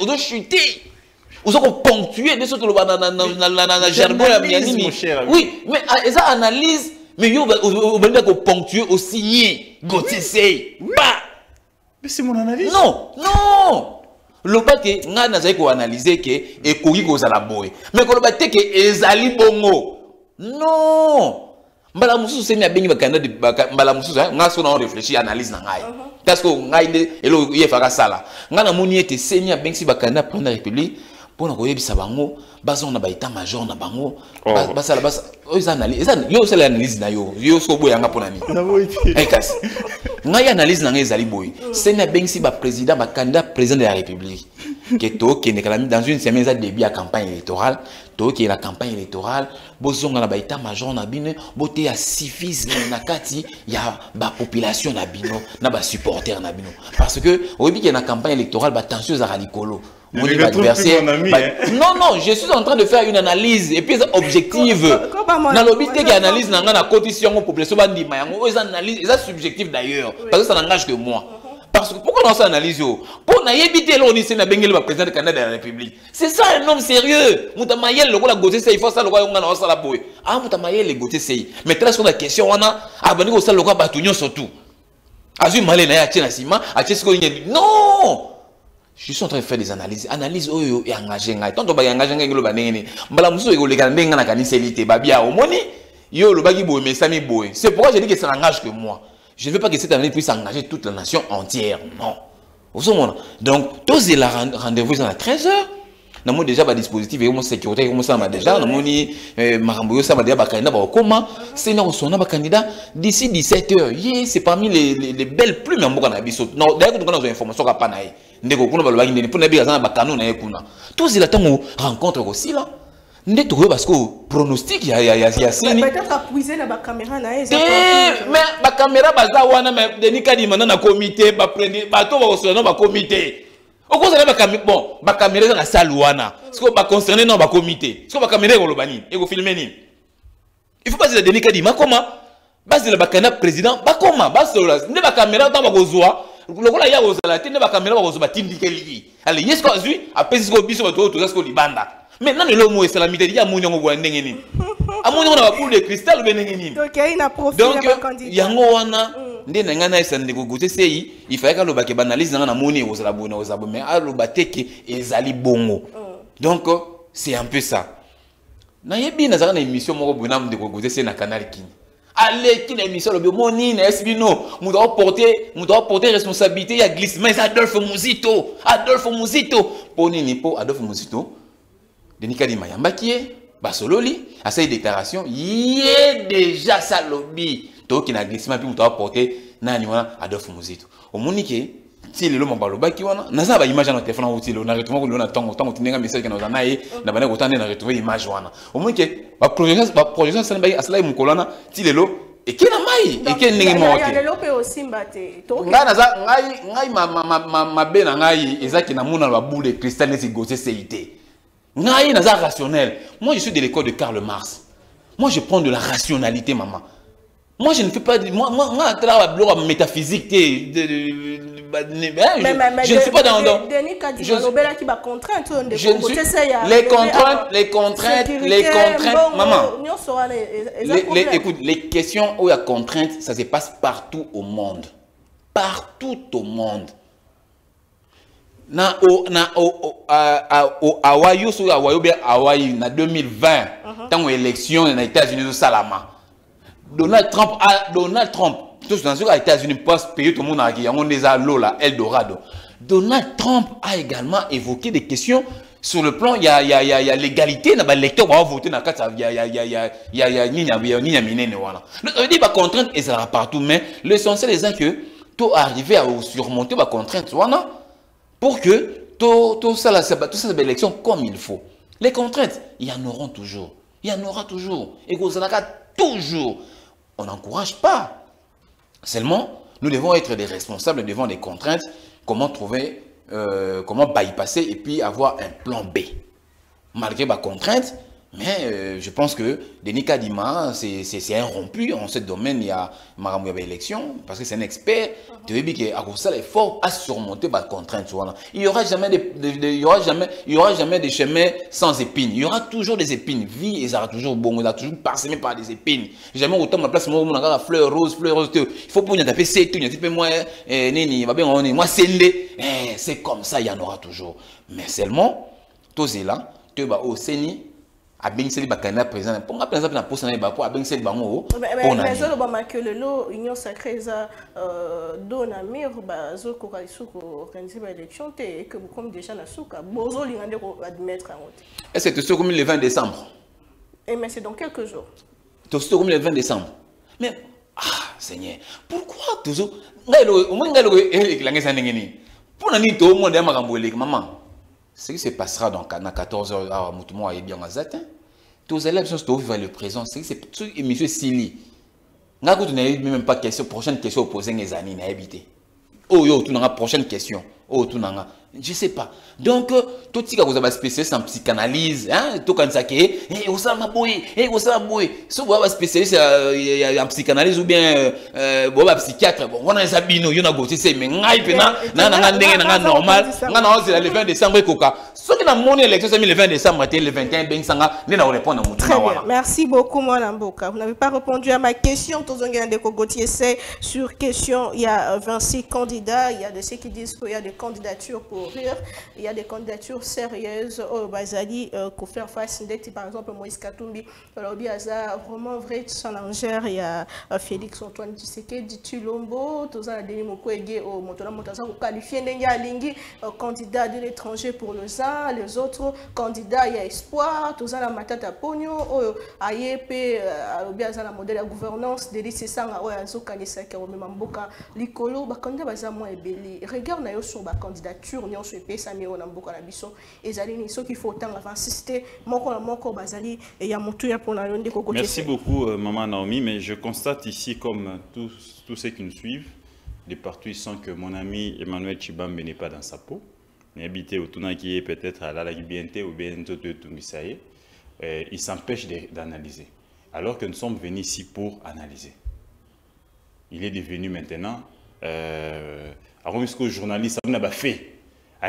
Ozochute oza koponctue nde so toloba na- jargon ya ya analyse, nini mon cher ami. oui mais ah, eza analyse. Mais yo obandi koponctue osigne gotisei ba Mais c'est mon analyse. non non loba ke ngai nazali koanalyse ke ekoki kozala boye. Me koloba te ke ezali bongo. Non! Mbala mosusu seni abengi bakanda mbala mosusu ngai so nao réfléchir analyse na ngai. Parce que ngai nde eloko yefaka sala. Ngai namoni ete seni abengisi bakanda président ya république mpona koyebisa bango bazonga na baétat major na bango. Ba- Oh. basala basa oyo yo osala analyse na yo yo soki oboyanga mpona nini? Eh, kasi ngai analyse na ngai ezali boye. Seni abengisi baprésident bacandidat président de la république ke dans une semaine eza début ya campagne électorale. Tokende na campagne électorale. Bozonga na baétat major na bino. Boteya civisme na kati ya bapopulation na bino na basupporter na bino. Parce que oyebi ke na campagne électorale batension ezalaka likolo. Ami, ba- hein. non non je suis en train de faire une analyse et puis objective. Ba- teke ba- analyse na ngai nakotisi yango population analyse eza subjectif d'ailleurs. Parce que ça n'engage que moi parce que pourquoi naosa analyse oyo mpo nayebi te eloko nini seni abengeli baprésident de canada de la république. C'est ça un homme sérieux. Moto ya mayele lokola gote sei fo asala lokola yo ngai na osala boye. Ah moto ya mayele gote sei mais tala sikoyo na question wana abandi kosala lokola bato nyonso tu azwi male na ye atie na nsima atie sikoyo nyeli non! Je suis en train de faire des analyses. Analyse oyo engagé ngai. Tonto baengage ngai eloba ndenge nini? Mbala mosusu ekoleka na ndenge ngai nakaniseli te babia omoni? Yo olobaki boye mesami boye. C'est pourquoi je dis que ça n'engage que moi je ne veux pas que cette analyse puisse engager toute la nation entière non ozomona donc tozela rend- rendez-vous eza na 13 heures. Namoni déjà badispositif ekomo sécurité ekomosalama déjà namoni eh, makambo oyo osala déjà bakandidat bakokoma sena kosona bakandidat d'ici 17 heures. Ye c'est parmi les, les, les belles plumes Non, d'ailleurs kutuka nazwa information kapa na ye. Ndeko kuna balobaki ndeni aza na na ye kuna. Tozela ntango rencontre kosila nde tokoyeba sikoyo pronostic ya, seni ye te me bakamera baza wana me denis kadima na na komite baprene bato bakosola no bakomi te okozala bon bakamera eza na sale wana. Siko baconcerne no bakomi te siko bakamera ekoloba nini ekofilme nini. Il faut bazela denis kadima akoma bazela bakanda président bakoma. Basolola nde bakamera ntango bakozwa. Lokola ya kozala te nde bakamera bakozwa batindikeli ye ale ye siko azwi apesi siko biso bato oyo toza siko libanda mais nano elo mo esalami te ye amoni yango boya ndenge nini? Amoni yango na baboule de cristal obe ndenge nini? Donc ya yango wana nde na ngai nayesa ndeko gote sei ifayaki alobaki banalyse na ngai namoni ekozala boye na kozala boye mais aloba te ke ezali bongo. Donc c'est un peu ça. Nayebi nazalaka na émission moko boye na ndeko gote sei na canal kini aleki na émission alobi omoni nayesi bino moto aoporte moto aoporte responsabilité ya glissement eza adolphe muzito adolphe muzito. Mpo nini mpo adolphe muzito denis kadima ayambaki ye basololi asali déclaration ye déjà salobi toyoki na glissement mpe moto aporte nani wana adolphe muzito omoni ke ti lelo mo balobaki wana naza na baimage wana telefone yango ti lelo na retrouve kolelo na ntongo ntango tindenga message ke naza na ye na banda kota nde na retrouve image wana omoni ke baprojection asalaki asalaki mokolo wana ti lelo eke na mai eke ndenge moko ya te lelo mpe osimba te Toke- ngai naza ngai ngai ma- ma- ma- ma- mabe na ngai ezaki namona na baboule de cristal neti gote sei te naza rationnel moi je suis de l'école de Karl Marx. Moi je prends de la rationalité maman. Moi je ne fais pas de- moi moi moi ya métaphysique hein, je ne suis pas dans je- les contraintes les contraintes les contraintes maman. écoute, les questions où il y a contrainte, ça se passe partout au monde. Partout au monde. Na o na o o a a o Hawaii so Hawaii bien Hawaii na 2020 tant élection na États-Unis au Salama. Donald Trump a Donald Trump tous dans les États-Unis passe payer tout le monde à qui on à l'eau là Eldorado. Donald Trump a également évoqué des questions sur le plan il y a il y a il y a, y a l'égalité na ba lecteur va voter na kata il y a il y a il y a il y a il y a y a minene dire ba contrainte et ça partout mais l'essentiel est que to arriver à surmonter ba contrainte wana pour que tout, tout ça, là, ça- tout ça, c'est élection comme il faut. Les contraintes, il y en auront toujours. Il y en aura toujours. Et ça toujours. On n'encourage pas. Seulement, nous devons être des responsables devant des contraintes. Comment trouver, euh, comment bypasser et puis avoir un plan B. Malgré ma contrainte, mais euh, je pense que Denis Kadima, c'est un rompu. En ce domaine, il y a Maramou élection, parce que c'est un expert. Tu veux dire ça l'effort à surmonter ma contrainte. Il n'y aura jamais de, aura aura jamais des chemins sans épines. Il y aura toujours des épines. Vie, et ça sera toujours bon. Il a toujours parsemé par des épines. Jamais autant ma place, moi, on fleur rose, fleur rose. Il faut pour y taper c'est tout. Moi, est, moi, c'est comme ça, il y en aura toujours. Mais seulement, tozela toyeba oyo seni abengiseli bakandidat président mponga mpenza mpe na posa na ye bapo abengiseli bango ezolobama ke lelo union sacré eza euh, do na mire bazokoka lisusu koorganize baélection te eke bokomi déjà na suka bozolinga nde koadmettre yango te est ce que tosi komi le 20 décembre? Et mais c'est dans quelques jours. Tosi tokomi le 20 décembre. Mais ah seigneur pourquoi toujours ngai eloko omoni ngai eloko elekelanga eza ndenge nini mpona nini toomona ya makambo eleki maman ce qui se passera dans na 14 heures awa motu moko ayebi yango aza te tozali biso tovivre le présent. Ce qui se soki émission esili ngai kutu nayebi même pas question prochaine question opose nga eza nini nayebi te oyo otunanga prochaine question. Oyo otunanga je sais pas donc euh, totika kozala baspécialiste en psychanalyse hein, tokanisaka e eh, osalama boye eh, osalama boye so boya baspécialiste ya- en psychanalyse ou bien euh, boya bapsychiatre bon wana eza bino yo na gote se me ngai mpe na Eh, na nanga eh, ndenge nanga na- normal na- nga na ozela le 20 décembre ekoka soki namoni élection sami le 20 décembre te le 21 ebengisanga nde na korépondre na motuna bien. wana Merci beaucoup, Mwana Mboka. Vous n'avez pas répondu à ma question. Tozongi Ndeko Gauthier, c'est sur question. Il y a euh, 26 candidats. Il y a de ceux qui disent qu'il y a des candidatures pour Il y a des candidatures sérieuses au Bazali pour faire face. Ndeti, Par exemple, Moïse Katumbi, Lobi Aza, vraiment vrai. Il y a euh, Félix Antoine Tshisekedi Tulombo, tout ça, Denis Mukwege, au Motola Motaza, qualifié Nenga Alingi, euh, candidat de l'étranger pour le ZAN. Les autres candidats, il y a Espoir, tout ça, la Matata Pogno, Ayepe, Lobi Aza, la modèle de gouvernance, Délice Sanga, Azo Kanisa, Keromema Mboka, Likolo, Bakanda Baza, moi, Ebeli. Regarde, sur ba candidature, Merci beaucoup, euh, Maman Naomi, mais je constate ici, comme tous, tous ceux qui nous suivent, de partout, ils sentent que mon ami Emmanuel Chibambe n'est pas dans sa peau. Habité au tournant qui est peut-être à la BNT ou bien de Tungisaye. Euh, Il s'empêche d'analyser. Alors que nous sommes venus ici pour analyser. Il est devenu maintenant, euh, jusqu'au journaliste, on a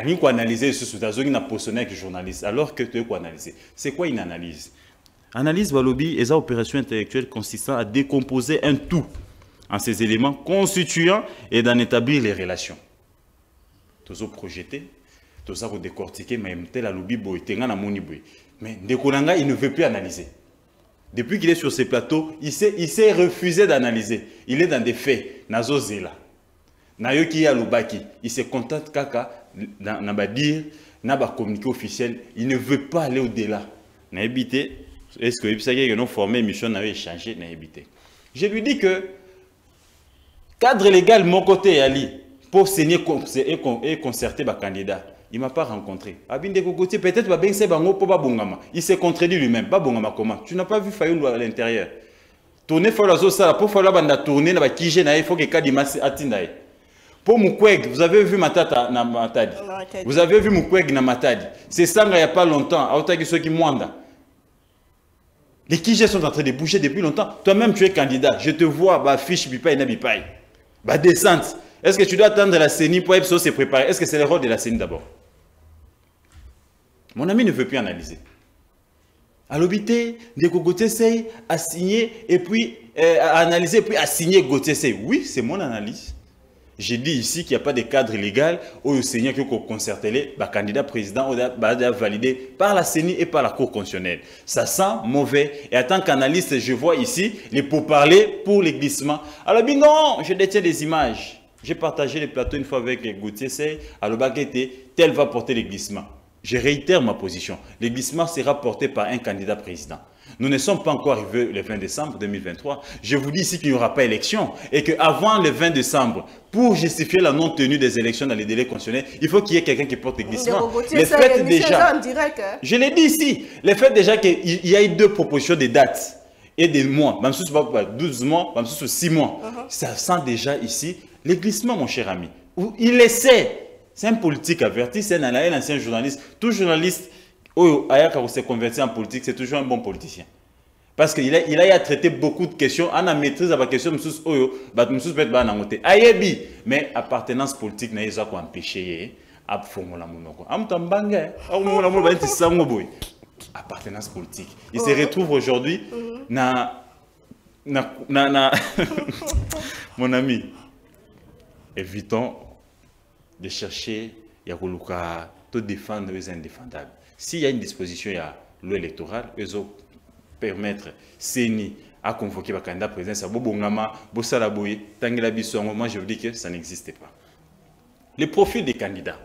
ce que tu as postionné avec le journaliste, alors que tu as analyser. C'est quoi une analyse? Analyse Balobi est une opération intellectuelle consistant à décomposer un tout en ses éléments constituants et d'en établir les relations. Tous projeter, tous décortiquer, mais tel a lobby boy, tenga na moni boy. Mais Ndekolanga, il ne veut plus analyser. Depuis qu'il est sur ces plateaux, il s'est, refusé d'analyser. Il est dans des faits. Nazo zela. Nayoki Alubaki, il se contente kaka na ba dire, ba communiqué officiel, il ne veut pas aller au-delà. Est-ce que que nous formé mission na échangé na évité. Je lui dis que cadre légal mon côté Ali pour signer et con- et concerter ba candidat. Il m'a pas rencontré. Abinde Kokotier peut-être ba bengse bango po ba bongama. Il s'est contredit lui-même. Ba bongama comment? Tu n'as pas vu Fayoulou à l'intérieur. Tourner faut la ça pour faire la bande tourner il faut que Kadima atinda. Pour Mukweg, vous avez vu Matata na Matadi. Vous avez vu Mukweg na Matadi. C'est ça il n'y a pas longtemps. Aotaki ceux qui mwanda. Les Kijés sont en train de bouger depuis longtemps. Toi-même, tu es candidat. Je te vois, bah, fiche, bipaï, na bipaï. Bah, descente. Est-ce que tu dois attendre la CENI pour EPSO se préparer? Est-ce que c'est le rôle de la CENI d'abord? Mon ami ne veut plus analyser. À l'obité, Ndeko Gauthier a signé et puis euh, a analysé puis a signé Sey. Oui, c'est mon analyse. J'ai dit ici qu'il n'y a pas de cadre légal où le Seigneur qui a concerté les bah, candidat président ou bah, bah, validé par la CENI et par la Cour constitutionnelle. Ça sent mauvais. Et en tant qu'analyste, je vois ici les pourparlers pour les glissements. Alors, non, je détiens des images. J'ai partagé les plateaux une fois avec Gauthier Sey. Bah, était, tel va porter les glissements. Je réitère ma position. Le glissement sera porté par un candidat président. Nous ne sommes pas encore arrivés le 20 décembre 2023. Je vous dis ici qu'il n'y aura pas élection et qu'avant le 20 décembre, pour justifier la non-tenue des élections dans les délais constitutionnels, il faut qu'il y ait quelqu'un qui porte les glissements. Les fêtes déjà. direct hein. Je l'ai dit ici, le fait déjà qu'il y a eu deux propositions de dates et des mois, même si ce pas 12 mois, même si c'est 6 mois, ça sent déjà ici les glissements, mon cher ami. Où Il essaie. C'est un politique averti, c'est un ancien journaliste. Tout journaliste, oh, Ayaka, s'est converti en politique, c'est toujours un bon politicien. Parce qu'il a, il a traiter beaucoup de questions, on a maîtrise à la question, Oyo, bah, bah. Ayebi, mais appartenance politique n'a pas quoi empêcher, à fongola monoko. Amtambanga, amongola monoko, sango boy. Appartenance politique. Il se retrouve aujourd'hui, na, na, na, na, mon ami, évitons de chercher, il y a de défendre les indéfendables. S'il y a une disposition, il y a loi électorale, ils ont permettre CENI à convoquer le candidat président, ça Bobongama, Bossalaboye, Tangela Bissongo, moi je vous dis que ça n'existait pas. Le profil des candidats.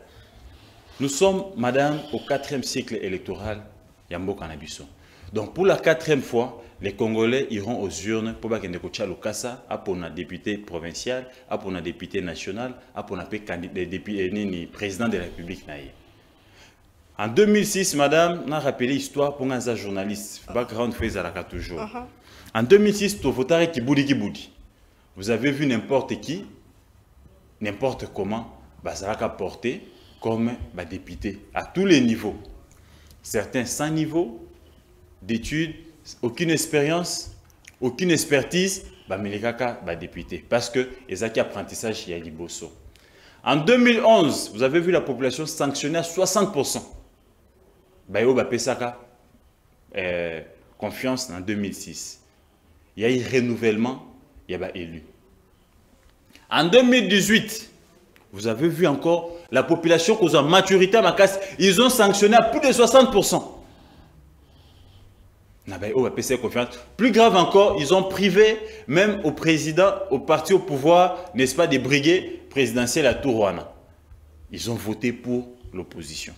Nous sommes, madame, au quatrième cycle électoral, Yambo Cannabisson. Donc pour la quatrième fois, les Congolais iront aux urnes pour que Ndekocha Lukasa, pour un député provincial, pour un député national, pour un député président de la République. En 2006, madame, on a rappelé l'histoire pour un journaliste. Background fait Zalaka toujours. En 2006, tu votais Kiboudi Kiboudi. Vous avez vu n'importe qui, n'importe comment, Bazalaka porté comme bah, député à tous les niveaux. Certains sans niveau d'études, aucune expérience, aucune expertise, bah, Melekaka, bah, député. Parce que les apprentissage, il y a Liboso. En 2011, vous avez vu la population sanctionnée à 60%. Bayo Bapesaka, euh, confiance en 2006. Il y a eu renouvellement, il y a élu. En 2018, Vous avez vu encore la population cause en maturité à ma casse, ils ont sanctionné à plus de 60%. Na ba- oh, APC confiance. Plus grave encore, ils ont privé même au président, au parti au pouvoir, n'est-ce pas, des brigades présidentielles à Tourouana. Ils ont voté pour l'opposition.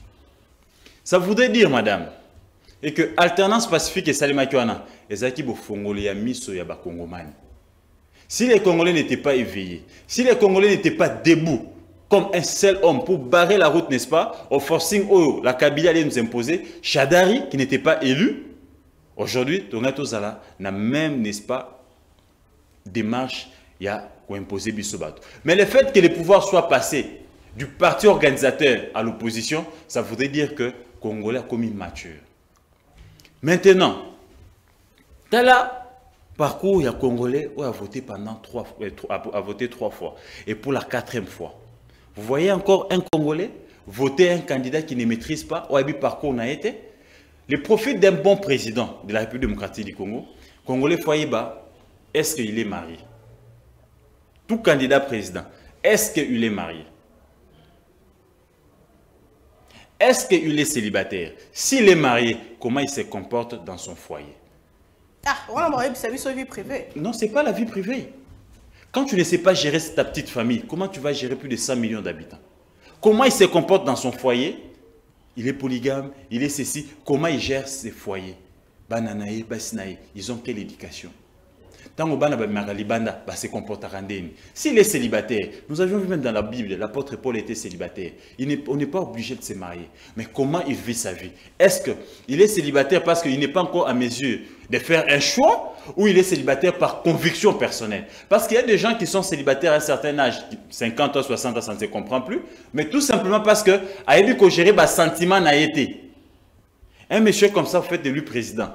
Ça voudrait dire, madame, et que alternance pacifique et Salima Kiwana, ezaki ya miso ya ba Congomani. Si les Congolais n'étaient pas éveillés, si les Congolais n'étaient pas debout comme un seul homme pour barrer la route, n'est-ce pas, au forcing où la Kabylie allait nous imposer, Chadari, qui n'était pas élu, aujourd'hui, Tonato Zala n'a même, n'est-ce pas, démarche il a imposer Bissobato. Mais le fait que les pouvoirs soient passés du parti organisateur à l'opposition, ça voudrait dire que Congolais a commis mature. Maintenant, Tala, parcours, il y a Congolais qui a voté pendant trois, euh, a, voté trois fois. Et pour la quatrième fois. Vous voyez encore un Congolais voter un candidat qui ne maîtrise pas, ou parcours n'a été? Le profil d'un bon président de la République démocratique du Congo, Congolais foyer bas, est-ce qu'il est marié? Tout candidat président, est-ce qu'il est marié? Est-ce qu'il est célibataire? S'il est marié, comment il se comporte dans son foyer? Ah, on a marié sa vie privée. Non, ce n'est pas la vie privée. Quand tu ne sais pas gérer ta petite famille, comment tu vas gérer plus de 100 millions d'habitants? Comment il se comporte dans son foyer? Il est polygame, il est ceci. Comment il gère ses foyers? Bananae, Basinae, ils ont quelle éducation Que bana bamaka libanda, bah, se comporte à ndeni. S'il est célibataire, nous avions vu même dans la Bible, l'apôtre Paul était célibataire. Il on n'est pas obligé de se marier. Mais comment il vit sa vie? Est-ce qu'il est célibataire parce qu'il n'est pas encore à mesure de faire un choix ou il est célibataire par conviction personnelle? Parce qu'il y a des gens qui sont célibataires à un certain âge, 50 ans, 60 ans, ça ne se comprend plus, mais tout simplement parce que que gérer bah, sentiment n'a été. Un monsieur comme ça, vous faites de lui président.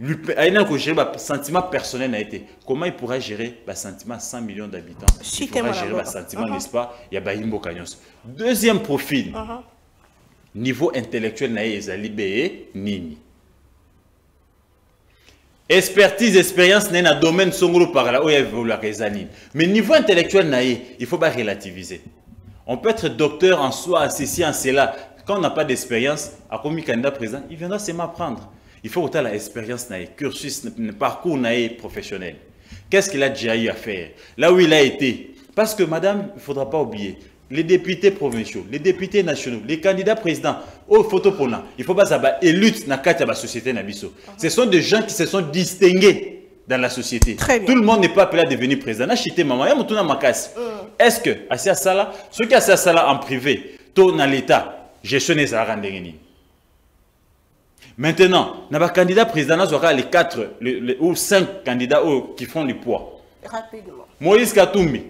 Lui, il a gérer le sentiment personnel été. Comment il pourra gérer le sentiment à 100 millions d'habitants? Il pourra gérer le boca. sentiment, Uh-huh. n'est-ce pas? Il y a Bahimbo Kanyos. Deuxième profil, Uh-huh. niveau intellectuel ye ezali be nini expertise expérience ye na domaine songolo par là evoluaka eza nini mais niveau intellectuel il faut barelativiser on peut être docteur en soi en ceci en cela quand on n'a pas d'expérience akomi candidat président il viendra seulement apprendre il faut kotala expérience na ye cursus na- parcours professionnel qu'est-ce qu'il a déjà eu à faire là où il a été parce que madame il ne faudra pas oublier les députés provinciaux, les députés nationaux, les candidats présidents, au photo pour là, il faut pas savoir élus dans la société nabiso. Ce sont des gens qui se sont distingués dans la société. Tout le monde n'est pas appelé à devenir président. Chité maman, makasi. Est-ce que à ça sala, ceux qui a ça sala en privé, tout dans l'état, gestion des arandengeni. Maintenant, na ba candidat président les quatre les- les- ou cinq candidats qui font le poids. Rapidement. Moïse Katumbi,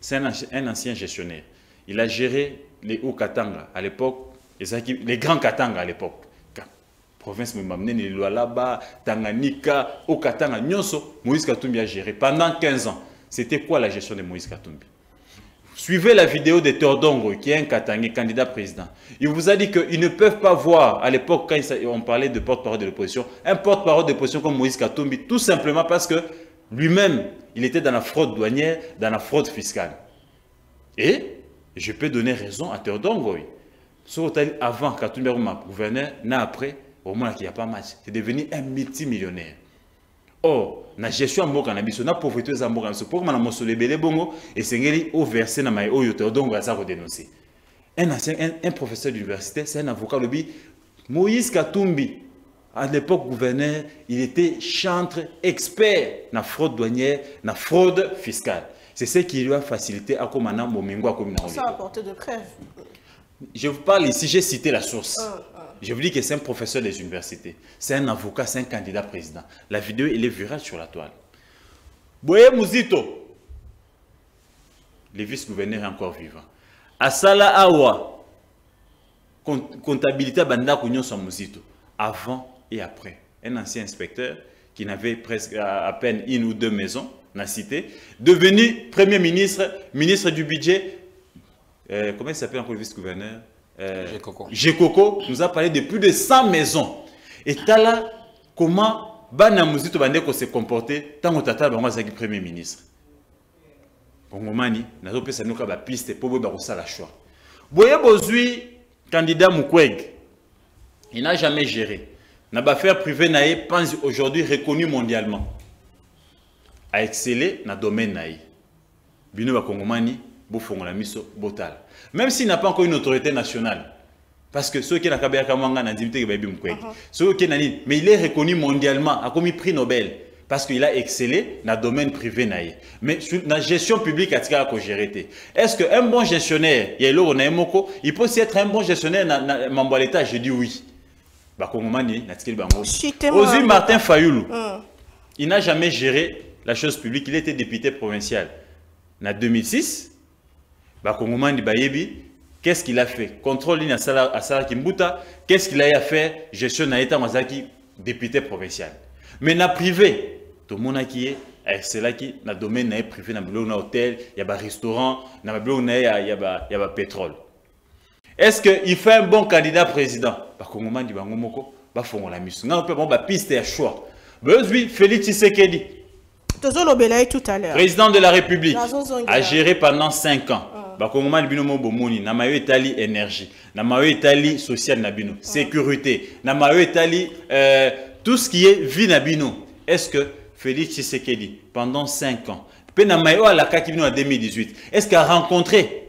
c'est un, ancien- un ancien gestionnaire. Il a géré les hauts Katanga à l'époque, les, grands Katanga à l'époque. Province Mimamne, les Lualaba, Tanganyika, Haut Katanga, Nyonso, Moïse Katumbi a géré pendant 15 ans. C'était quoi la gestion de Moïse Katumbi? Suivez la vidéo de Tordongo, qui est un candidat président. Il vous a dit qu'ils ne peuvent pas voir, à l'époque, quand on parlait de porte-parole de l'opposition, un porte-parole de l'opposition comme Moïse Katumbi, tout simplement parce que lui-même, il était dans la fraude douanière, dans la fraude fiscale. Et je peux donner raison à hôtel avant Katumbi gouverneur, n'a après, au moins qu'il n'y a pas match. C'est devenu un multimillionnaire. Or, na gestion ya mboka na biso na pauvreté eza mboka na biso. Mpo koma na mosolo ebele bongo esengeli overse na mai oyo todongo aza kodénonce un, ancien, un, un professeur d'université c'est un avocat lobi moïse katumbi à l'époque gouverneur il était chantre expert na fraude douanière na fraude fiscale. C'est ce qui lui a facilité akoma na momengo akomi na Sans apporter de preuves. je vous parle ici, j'ai cité la source. Ah, Je vous dis que c'est un professeur des universités. C'est un avocat, c'est un candidat président. La vidéo, elle est virale sur la toile. Boye Muzito, le vice-gouverneur est encore vivant. Asala Awa, comptabilité Banda Kunyoso Muzito, avant et après. Un ancien inspecteur qui n'avait presque à à peine une ou deux maisons, n'a cité, devenu Premier ministre, ministre du budget, euh, comment il s'appelle encore le vice-gouverneur? Euh, Gekoko. Nous a parlé de plus de 100 maisons. Et là, comment Bana Muzito Bandeko s'est comporté tant que Tata Bango Zaki Premier ministre? Kongomani nazopesa bino kaka bapiste mpo boyeba kosala choix. Boye bozwi candidat mukwege il n'a jamais géré. Na baffaire privé na ye panzi aujourd'hui reconnu mondialement. A excellé na domaine na ye. Bino bakongomani bofongola miso botala même s'il n'a pas encore une autorité nationale. Parce que ceux qui bayebi mukwege ceux qui mais il est reconnu mondialement akomi prix nobel. Parce qu'il a excellé dans le domaine privé mais sur la gestion publique atikaka kogere te est ce que un bon gestionnaire il peut aussi être un bon gestionnaire ya l'état je dis oui. Ozwi Mboka. martin fayulu Hum. il n'a jamais géré la chose publique. Il était député provincial. En 2006, Bakongomani Bayebi, qu'est-ce qu'il a fait? Contrôle ligne à Sala, à Sala Kimbuta, qu'est-ce qu'il a faire? Gestion d'État Mazaki, député provincial. Mais na privé, tout le monde qui est, c'est là qui, dans le domaine na privé, dans le hôtel, il y a un restaurant, dans le il y a, il y a, il y a pétrole. Est-ce qu'il fait un bon candidat président? Bakongomani Bango Moko, Bafongola Misu. Non, bon, ba piste à choix. Besoin Félix Tshisekedi. tozolobela ye tout à l'heure président de la république a géré pendant 5 ans bakongomani bino mo bomoni na mayo etali énergie na mayo etali social na bino sécurité na mayo etali euh, tout ce qui est vie na bino est-ce que félix tshisekedi pendant 5 ans mpe na mayo alakaki bino en 2018 est-ce qu'il a rencontré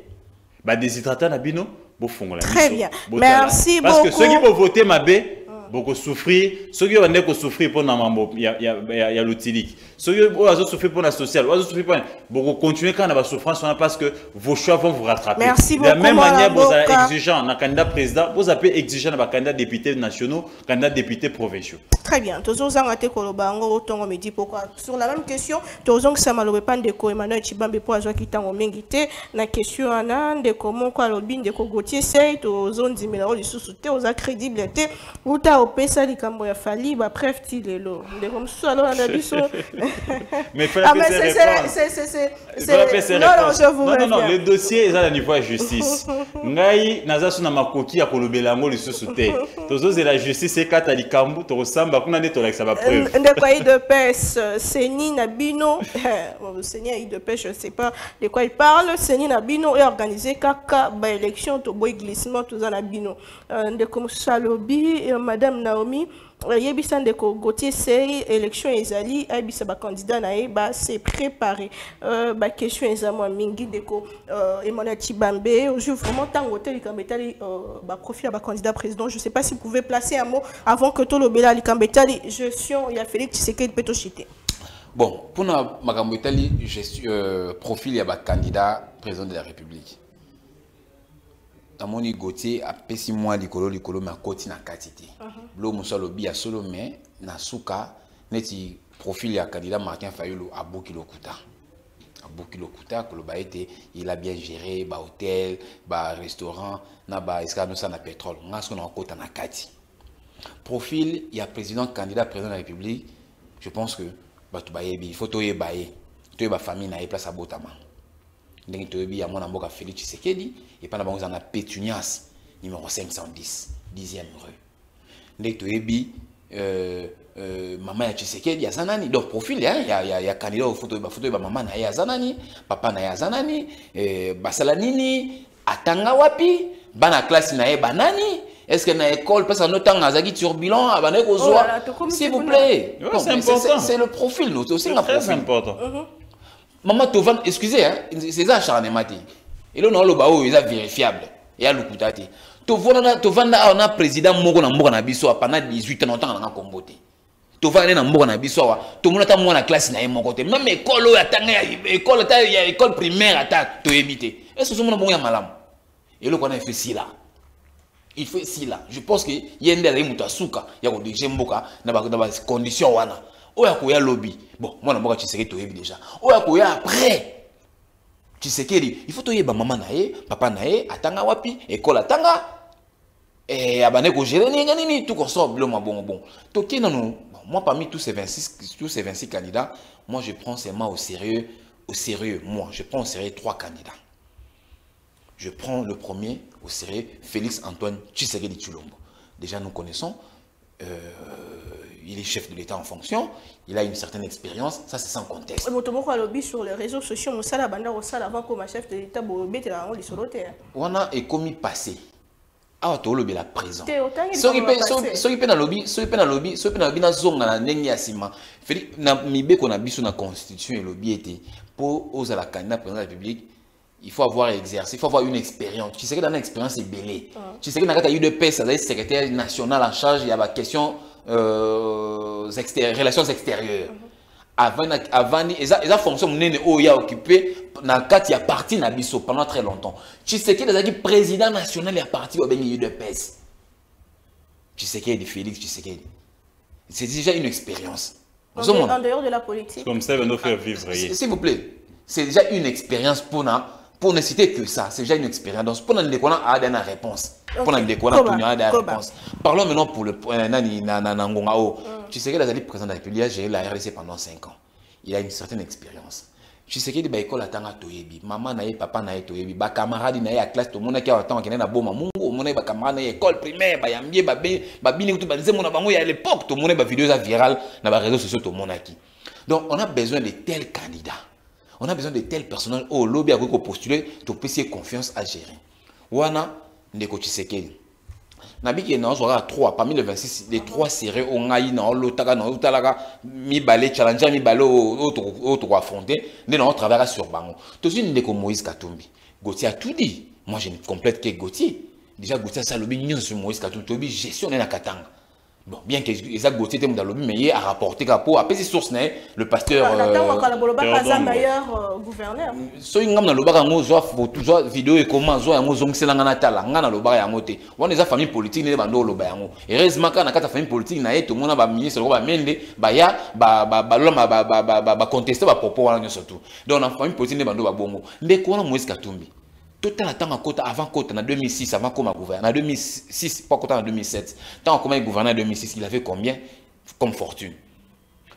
badéshydrata na bino? Bofongola Très bien. Merci parce que beaucoup. soki bovote mabe bokosouffrir soki oyo bande kosouffrir mpo na mambo ya, ya, ya, ya lotiliki soki oyo azosouffrir mpo na social oyo azosouffrir mpo na bokocontinue kaka na basouffrance wana parce que vos choix vont vous rattraper. Merci de la même manière Mwana bozala exigeant na candidat président bozala mpe exigeant na bacandidat députés nationaux candidat députés provinciaux Très bien. tozozanga te koloba. Yango otongo midi pourquoi sur la même question tozongisa maloba epa ndeko. Emmanuel chibambe mpo azwaki ntango mingi te. Na question wana ndeko moko alobi ndeko gautier sei tozondimela yo lisusu te. Oza crédible te. Uta opesa likambo ya fali bapreuve ti lelo. Ndeko mosusu alolanda biso. Mais fais Ah, la mais c'est- c'est- réponse c'est- c'est- c'est- Il appeler ses c'est- non, non, je vous non, non, non, le dossier eza na niveau ya justice. Ngai naza so na makoki ya kolobela yango lisusu te. Tozozela justice ekata likambo tokosamba kuna nde tolakisa bapreuve ndeko ya idps seni na bino seni ya idps je sais pas de quoi il parle. Seni na bino e organise kaka baélection to boy glissement toza na bino Euh, ndeko mosusu alobi euh, madame naomi ayebisa ndeko gautier sei élection ezali ayebisa bacandidat na ye base préparé. Euh, baquestion eza mwa mingi ndeko euh, emmanuel chibambe. Ozwi vraiment ntango te likambo etali euh, baprofil ya bacandidat président. Je sais pas si vous pouvez placer un mot avant que tolobela likambo etali gestion ya félix tshisekedi mpe toshite bon mpona makambo etali gestion euh, profil ya bacandidat président de la république namoni gautier apesi mwa likolo likolo me akoti na kati te. Bilo mosu alobi ya solo me na suka neti profil ya candidat martin fayulu abuki lokuta. Abuki lokuta koloba ete il a bien géré bahôtel barestaurant na baesika nosala na pétrole. Nga soki nakokota na kati. Profil ya président candidat président de la république je pense que bato bayebi faut toyeba ye. Toyeba famille na ye place abotama ndenge toyebi ya mwana mboka félix tshisekedi epai na bango eza na pétunias numéro 510 10e rue. Ndenge toyebi euh, euh, mama ya tshisekedi aza nani donc profil ya, ya, ya, ya candidat oyo fo toyeba fo toyeba mama na ye aza nani papa na ye aza nani eh, basala nini atanga wapi bana classe na ye banani est ce que na école place anotanga azalaki turbulent abandaki Oh là kozwa tokomi s'il vous plaît. Donc, c'est important. c'est le profil nous aussi un très profil. important. Mama tovanda excusez hein, c'est eza acharnement te elo na oloba oyo eza vérifiable. Eya lokuta te tovanda awa na président moko na mboka na biso pendant 18 ans na otanga nanga kombo te tovanda na mboka na biso awa tomoni ata mwana classe na ye moko te meme ekole oyo atanga ekole ata ya ekole primaire ata toyebi te est ce ozomona bongo ya malamu eloko wana efe sila il faut sila je pense que ye nde azali moto asuka ya kodirige mboka na ba- na bacondition wana. Oyo akoya lobi bon mwana mboka tshisekedi toyebi déjà. Oyo akoya après tshisekedi il faut toyeba mama na ye papa na ye atanga wapi ekole atanga eh, abande kogere nini nini tout consort bilo mwa bongo bongo toke nano moi parmi tous ces 26 tous ces 26 candidats moi je prends seulement au sérieux au sérieux moi je prends au sérieux trois candidats je prends le premier au sérieux, Félix Antoine Tshisekedi Chulombo. Déjà, nous connaissons. euh, il est chef de l'État en fonction, il a une certaine expérience, ça c'est sans contexte. moto moko alobi sur les réseaux sociaux mosala banda kosala avant koma chef de l'état bobetela yango lisolo te wana ekomi passé. Awa tolobela présent Te, otangi soki likambo mpe ya soki- soki mpe nalobi soki mpe nalobi soki mpe nalobi nazonga na ndenge ya nsima feli na mibeko na biso na constitution elobi ete mpo ozala candidat président de la république il faut avoir exercé il faut avoir une expérience. Tshisekedi ana expérience ebele tshisekedi na kati ya udps azali secrétaire national en charge ya baquestion euh, extérie- relations extérieures. Avandi eza eza fonction monene oyo ya occupé na kati ya parti na biso pendant très longtemps. Tshisekedi azalaki président national ya parti babengi udps tshisekedi félix tshisekedi. C'est déjà une expérience. En ozomona dehors de la politique Comme ça, il va nous faire vivre. S- ye. S'il vous plaît, c'est déjà une expérience pour, na, pour ne citer que ça. C'est déjà une expérience. Pour nous découvrir à une réponse. Pour nous Ok. découvrir Koba, à une réponse. Parlons maintenant pour le point. Tu sais que la président de la République a géré la RDC pendant 5 ans. Il a une certaine expérience. Tu sais que les écoles attendent toyebi. Maman na ye, papa na ye toyebi. Ba camarade na ye à classe, tout le monde qui a attend qui na boma mungu, au monde ba camarade na ye école primaire, ba yambie, ba be, ba bini tout ba nzemo na bango ya à l'époque, tout le monde ba vidéo za viral na ba réseaux sociaux tout le monde qui. Donc on a besoin de tels candidats. On a besoin de tels personnages. Au lobby à postuler pour puissiez confiance à gérer. Wana ndeko Tshisekedi. nabiki na ozwaka trois parmi les 26 les trois séries oyo ngai na olotaka na otalaka mibale challenge ya mibale oyo tokoaffronte nde na otravaka sur bango tozwi ndeko moïse katumbi. Gautier a tout dit. Moi je ne complète que gautier déjà gautier asala alobi nyonso moïse katumbi toyebi gestion ne na katanga bon bien que gautier te moto alobi mais ye arapporte kaka mpo apesi source le pasteur euh, meilleur euh, gouverneur nalobaka yango te wana eza famille politique bando yango heureusement famille politique na ye ba- ba- ba- ba- ba- ba- wana donc famille politique bando babongo ndeko wana moïse katumbi totala ntango akota avant kota na 2006 avant koma gouverneur na 2006 po akota na 2007 ntango akomaki gouverneur na 2006 il avait combien comme fortune?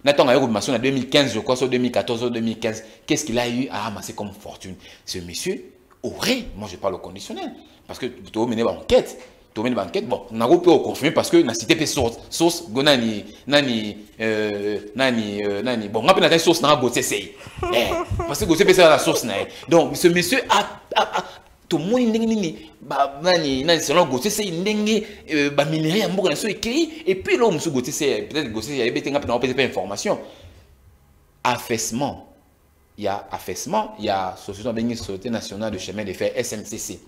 Nathan a eu en 2015, je crois, soit 2014 ou 2015. Qu'est-ce qu'il a eu à ramasser comme fortune? Ce monsieur aurait, moi je parle au conditionnel, parce que tu as mené enquête. Tu as mené enquête, bon, on a pu confirmer parce que la cité peut source, source, nani, nani, euh, nani, euh, nani, bon, on a pu source dans c'est. Eh, parce que Gossé peut la source. Donc, ce monsieur a, a, a ndenge nini ba nani nani selon Gauthier c'est ndenge euh, ba minerai na so ekei et puis là monsieur Gauthier c'est peut-être Gauthier ya ebete nga pe na opesa pe information affaissement il y a affaissement il y a société nationale de chemin de fer SNCC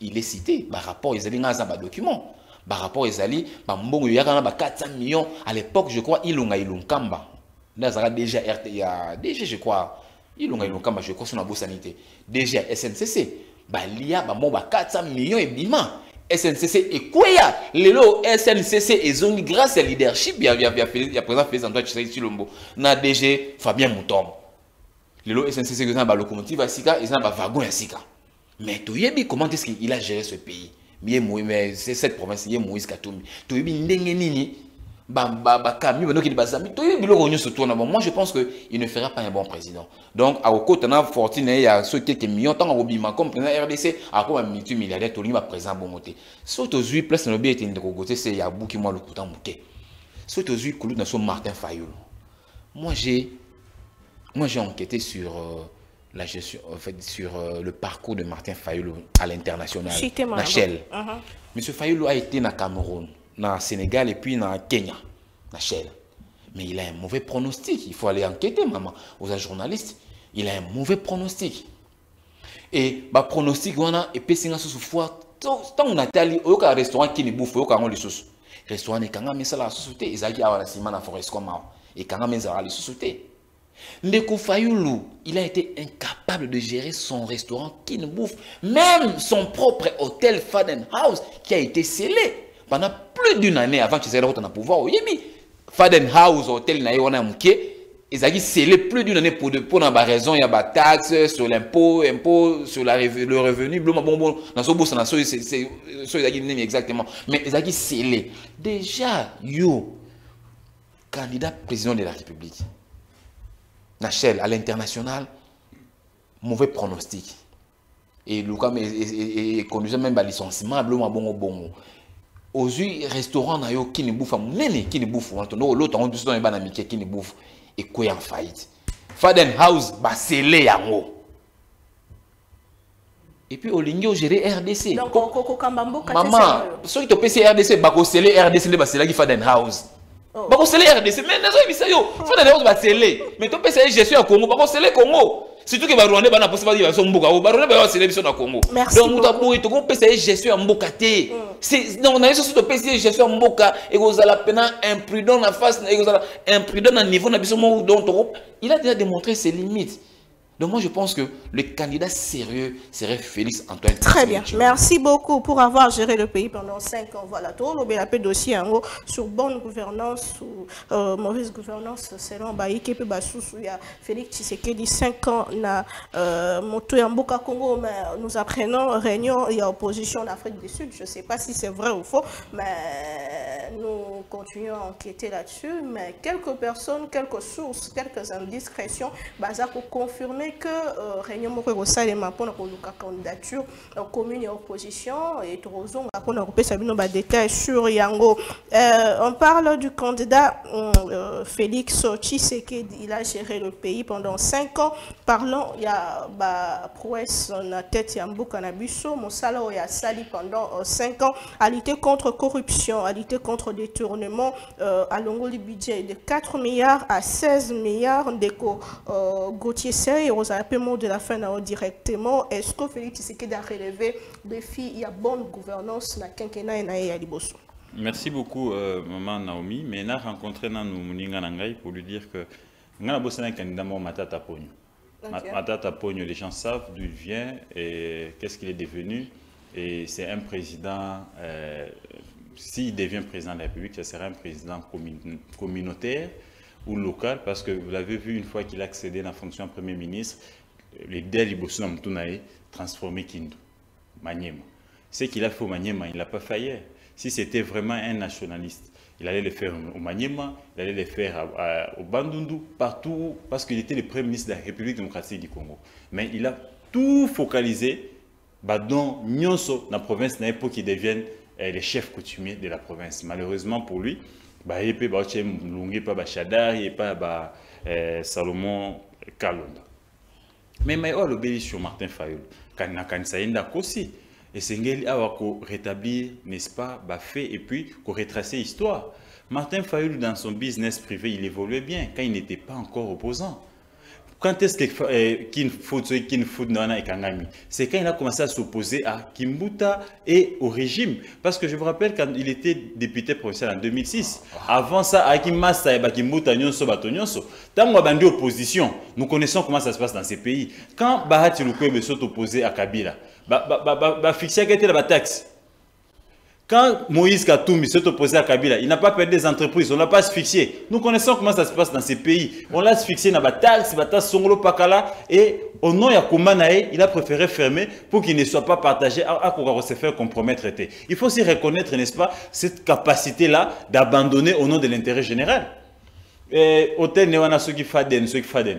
il est cité par rapport ezali nga za ba document. Par rapport ezali ba mbongo yaka na ba 400 millions. À l'époque je crois ilunga ilunkamba. Nazaka déjà RT ya déjà je crois. Ilunga ilunkamba je crois sur la sanité. Déjà SNCC balia bango ba 400 millions ebima SNCC ekweya lelo SNCC ezongi grâce ya leadership ya, ya, ya, ya président Félix Antoine Tshisekedi Tshilombo na DG Fabien Mutombo lelo SNCC eza na balocomotive ya sika eza na bavagon ya sika mais comment est-ce qu'il a géré ce pays? Moïse- mais c'est cette province Moïse toyebi biloko nyonso tona bon moi je pense que il ne fera pas un bon président. Donc akokota na fortune na ye ya so quelques millions ntango akobima comme président rdc akoma multimilliardaire tolingi baprésident bongo te so tozwi place nalobi ete ndeko gote se ya buki mwa lokuta moke so tozwi kulutu na so martin fayulu moi j'ai moi j'ai enquêté sur euh, la gestion en fait sur euh, le parcours de Martin Fayulu à l'international Citez-moi. na Shell Mhm. Monsieur Fayulu a été na Cameroun, na Sénégal et puis Kenya, na Shell. Mais il a un mauvais pronostic. Il faut aller enquêter, maman. Aux journalistes, il a un mauvais pronostic. Et bah pronostic et puis singa sous foi tant on a tali au cas restaurant qui ne bouffe au cas on sous. Restaurant et kanga mesa la société, ezaki awa na sima na forest comme et kanga mesa la société. Ndeko Fayulu, il a été incapable de gérer son restaurant qui ne bouffe. Même son propre hôtel Faden House qui a été scellé pendant plus d'une année avant qu'il soit au pouvoir. Oui, mais Faden House, hôtel na wana muke, ils ont scellé plus d'une année pour de pour na raison il y a ba taxes sur l'impôt, impôt sur la le revenu, bon bon bon dans ce na so c'est exactement. Mais ils scellé. Déjà yo candidat président de la République na Shell à l'international mauvais pronostic. Et Lucas et conduisait même à licenciement ma bongo bongo. Ozwi restaurant na yo kini bufa monene kini bufu wana tondo olota yango biso toyeba na mike kini bufu ekoya en faillite? Faden house basele yango. Et puis olingi ogere rdc donc Ko- kokokamba mboka te sérieux. soki topesi rdc bakosele rdc nde baselaki faden house. Bakosele rdc mais nazoyebisa yo. Faden house basele mais topesa ye gestion ya congo. Bakosele congo. Surtout ke barwandais bana posa bayeba biso mboka. O barwandais baye basele biso na congo. Merci donc moto aboyi tokopesa ye gestion ya mboka te. C'est- donc na ye soso topesi ye gestion ya mboka. Ekozala pena imprudent na face. Ekozala imprudent na niveau na biso moko donc il a déjà démontré ses limites donc moi je pense que le candidat sérieux serait Félix Antoine Très bien. Merci beaucoup pour avoir géré le pays pendant 5 ans. Voilà, tout le bien dossier en gros sur bonne gouvernance ou euh, mauvaise gouvernance selon Baïké pe Basusu ya Félix Tshisekedi 5 ans na euh, moto Congo mais nous apprenons réunion il y a opposition en Afrique du Sud. Je sais pas si c'est vrai ou faux mais nous continuons à enquêter là-dessus mais quelques personnes, quelques sources, quelques indiscrétions baza pour confirmer que euh, réunion moko ekosalema mpona koluka candidature euh, commune et opposition et tozonga mpona kopesa bino badétail sur yango. Euh, on parle du candidat Félix Tshisekedi. Il a géré le pays pendant 5 ans. Parlons il y a ba prouesse na tête ya mboka na biso mosala oyo asali pendant 5 ans. Lutter contre corruption lutter contre détournement alongoli budget de 4 milliards à 16 milliards. Ndeko Gauthier Sey ozala pe mot de la fin na yo directement est-ce que Félix Tshisekedi a relevé défi il y a bonne gouvernance na quinquennat na ye ya liboso Merci beaucoup, euh, maman Naomi. Mais on a rencontré nous Moninga Nangai pour lui dire que on a bossé un candidat mort Matata Pogno. Ma- Ok. Matata Pogno, les gens savent d'où il vient et qu'est-ce qu'il est devenu. Et c'est un président, euh, s'il devient président de la République, ce sera un président commun- communautaire ou local parce que vous l'avez vu une fois qu'il a accédé à la fonction de Premier ministre, les délits Bosso Namtunae transformé Kindu, Maniema. Ce qu'il a fait au Maniema, il ne l'a pas ailleurs. Si c'était vraiment un nationaliste, il allait le faire au Maniema, il allait le faire au Bandundu, partout, parce qu'il était le Premier ministre de la République démocratique du Congo. Mais il a tout focalisé dans Nyonso, la province, pour qu'il devienne euh, le chef coutumier de la province. Malheureusement pour lui, il peut pas Mlungi, pas Bachadar, il pas bah, euh, Salomon Kalonda. Mais mais oh, le sur Martin Fayulu, quand na kanisa yenda kosi, et sengeli awa ko rétablir, n'est-ce pas, bah fait et puis ko retracer l'histoire. Martin Fayulu dans son business privé, il évoluait bien quand il n'était pas encore opposant. Quand est-ce que euh, Kin Food, Kin Food Nana et Kangami C'est quand il a commencé à s'opposer à Kimbuta et au régime. Parce que je vous rappelle quand il était député provincial en 2006. Avant ça, avec Massa et Kimbuta Nyonso Bato Nyonso. Tant qu'on a opposition, nous connaissons comment ça se passe dans ces pays. Quand Bahati Lukwebe s'est opposé à Kabila, bah, bah, bah, bah, bah, fixé à la taxe. Quand Moïse Katoumi s'est opposé à Kabila, il n'a pas perdu des entreprises, on l'a pas asphyxié. Nous connaissons comment ça se passe dans ces pays. On l'a asphyxié dans la taxe, la Songolo Pakala, et au nom de Kumanae, il a préféré fermer pour qu'il ne soit pas partagé à, à pouvoir se faire compromettre. Il faut aussi reconnaître, n'est-ce pas, cette capacité-là d'abandonner au nom de l'intérêt général. Et hôtel Newana Soki Faden, Soki Faden,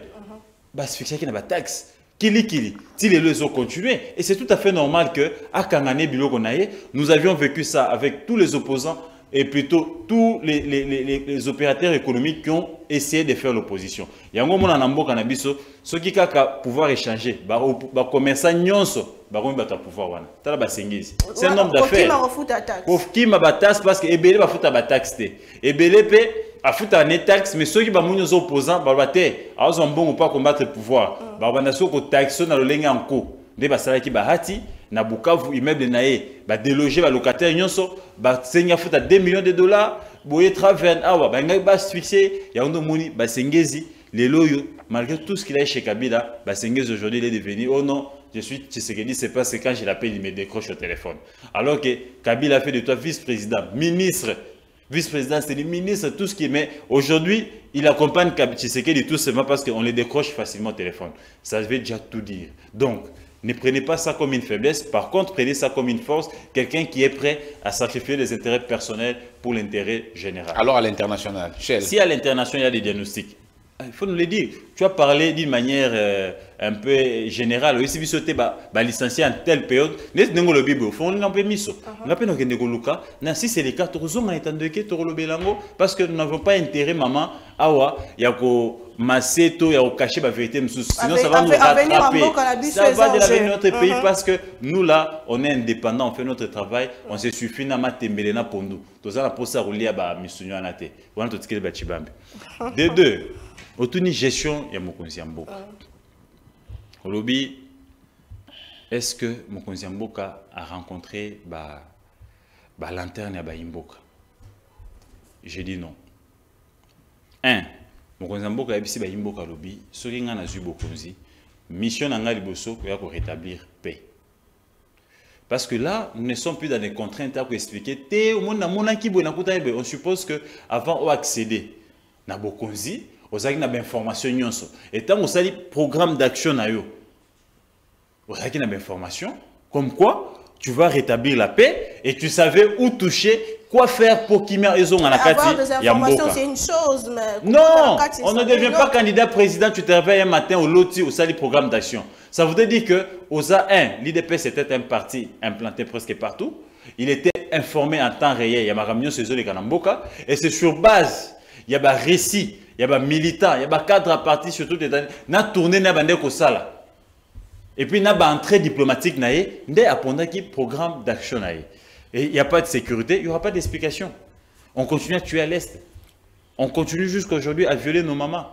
bah, asphyxié qui n'a pas taxe. Kili Kili, si les leçons ont continué. Et c'est tout à fait normal que, à Kangane Bilogonaye, nous avions vécu ça avec tous les opposants et plutôt tous les, les, les, les opérateurs économiques qui ont essayé de faire l'opposition. Yango mona na mboka na biso, soki kaka pouvoir échanger, ba ba commerçant nyonso, ba komi bata pouvoir wana. Tala ba sengezi. C'est un homme d'affaires. Kofkima ba taxe parce que ebele ba futa ba taxe te. Ebele afuta ne taxe mais ceux qui ba munyo zo opposant ba ba te, azo mbongo pas combattre le pouvoir. Ba bana soko taxe na lolenga nko. Nde ba salaki ba hati na Bukavu immeuble na ye. Ba déloger ba locataire nyonso ba senga futa 2 millions de dollars boye traverne. Awa ba ngai ba asphyxier ya ndo moni ba sengezi. Lelo yo malgré tout ce qu'il a chez Kabila ba sengezi aujourd'hui il est devenu oh non je suis Tshisekedi c'est parce que quand je l'appelle il me décroche au téléphone. Alors que Kabila a fait de toi vice-président ministre vice-président c'est le ministre tout ce qui est mais aujourd'hui il accompagne Tshisekedi tout simplement parce qu'on le décroche facilement au téléphone ça veut déjà tout dire donc ne prenez pas ça comme une faiblesse. Par contre, prenez ça comme une force. Quelqu'un qui est prêt à sacrifier les intérêts personnels pour l'intérêt général. Alors à l'international. Si à l'international, il y a des diagnostics, il faut nous le dire. Tu as parlé d'une manière euh, un peu générale. Si vous sautez, bah, bah, licencié en telle période, pas le bible? Faut on peut mis On a peine que nous luka. Si c'est le cas, tu as étant de que le belango parce que nous n'avons pas intérêt, maman. Awa, il y a ko maseto, il y a ko cacher la vérité. Sinon, ça va nous rattraper. Ça va de notre pays parce que nous là, on est indépendants, on fait notre travail, on se suffit na matembele na pondu. Tout ça, pour ça, rouler à ba misunyo anate. On a tout ce qui est bachibambe. De deux otuni gestion ya mokonzi ya mboka olobi est-ce que mokonzi ya mboka a rencontré ba balanterne ya bayimboka? Je dis non. Un mokonzi ya mboka ayebisi bayimboka alobi soki ngai nazwi bokonzi mission na ngai liboso koya korétablir paix. Parce que là, nous ne sommes plus dans des contraintes à expliquer. On suppose que avant d'accéder à Bokonzi, ozalaki na bainformation nyonso. Etango osali programme d'action na yo ozalaki na bainformation comme quoi tu vas rétablir la paix et tu savais où toucher quoi faire pour kimia ezonga na kati ya mboka. c'est une chose mais non on ne devient pas candidat président tu te réveilles un matin au loti au sali programme d'action. Ça voudrait dire que osa 1 l'IDP c'était un parti implanté presque partout. Il était informé en temps réel. Il y a makamio saison de kanamboka et c'est sur base il y a un récit il y a des militants, il y a des cadres à partir surtout des na tourné na bande ko sala. Et puis na ba entrée diplomatique naé, ndé apondaki programme d'action. Et il n'y a pas de sécurité, il n'y aura pas d'explication. On continue à tuer à l'est. On continue jusqu'à aujourd'hui à violer nos mamans.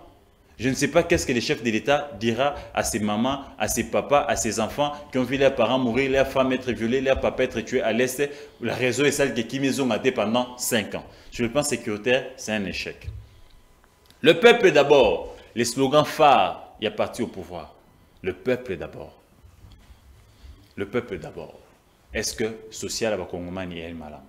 Je ne sais pas qu'est-ce que le chef de l'État dira à ses mamans, à ses papas, à ses enfants qui ont vu leurs parents mourir, leurs femmes être violées, leurs papas être tués à l'Est. La raison est celle que Kim Jong a pendant 5 ans. Sur le plan sécuritaire, c'est un échec. Le peuple d'abord. Les slogans phares, il y a parti au pouvoir. Le peuple d'abord. Le peuple d'abord. Est-ce que social va Congomani est malade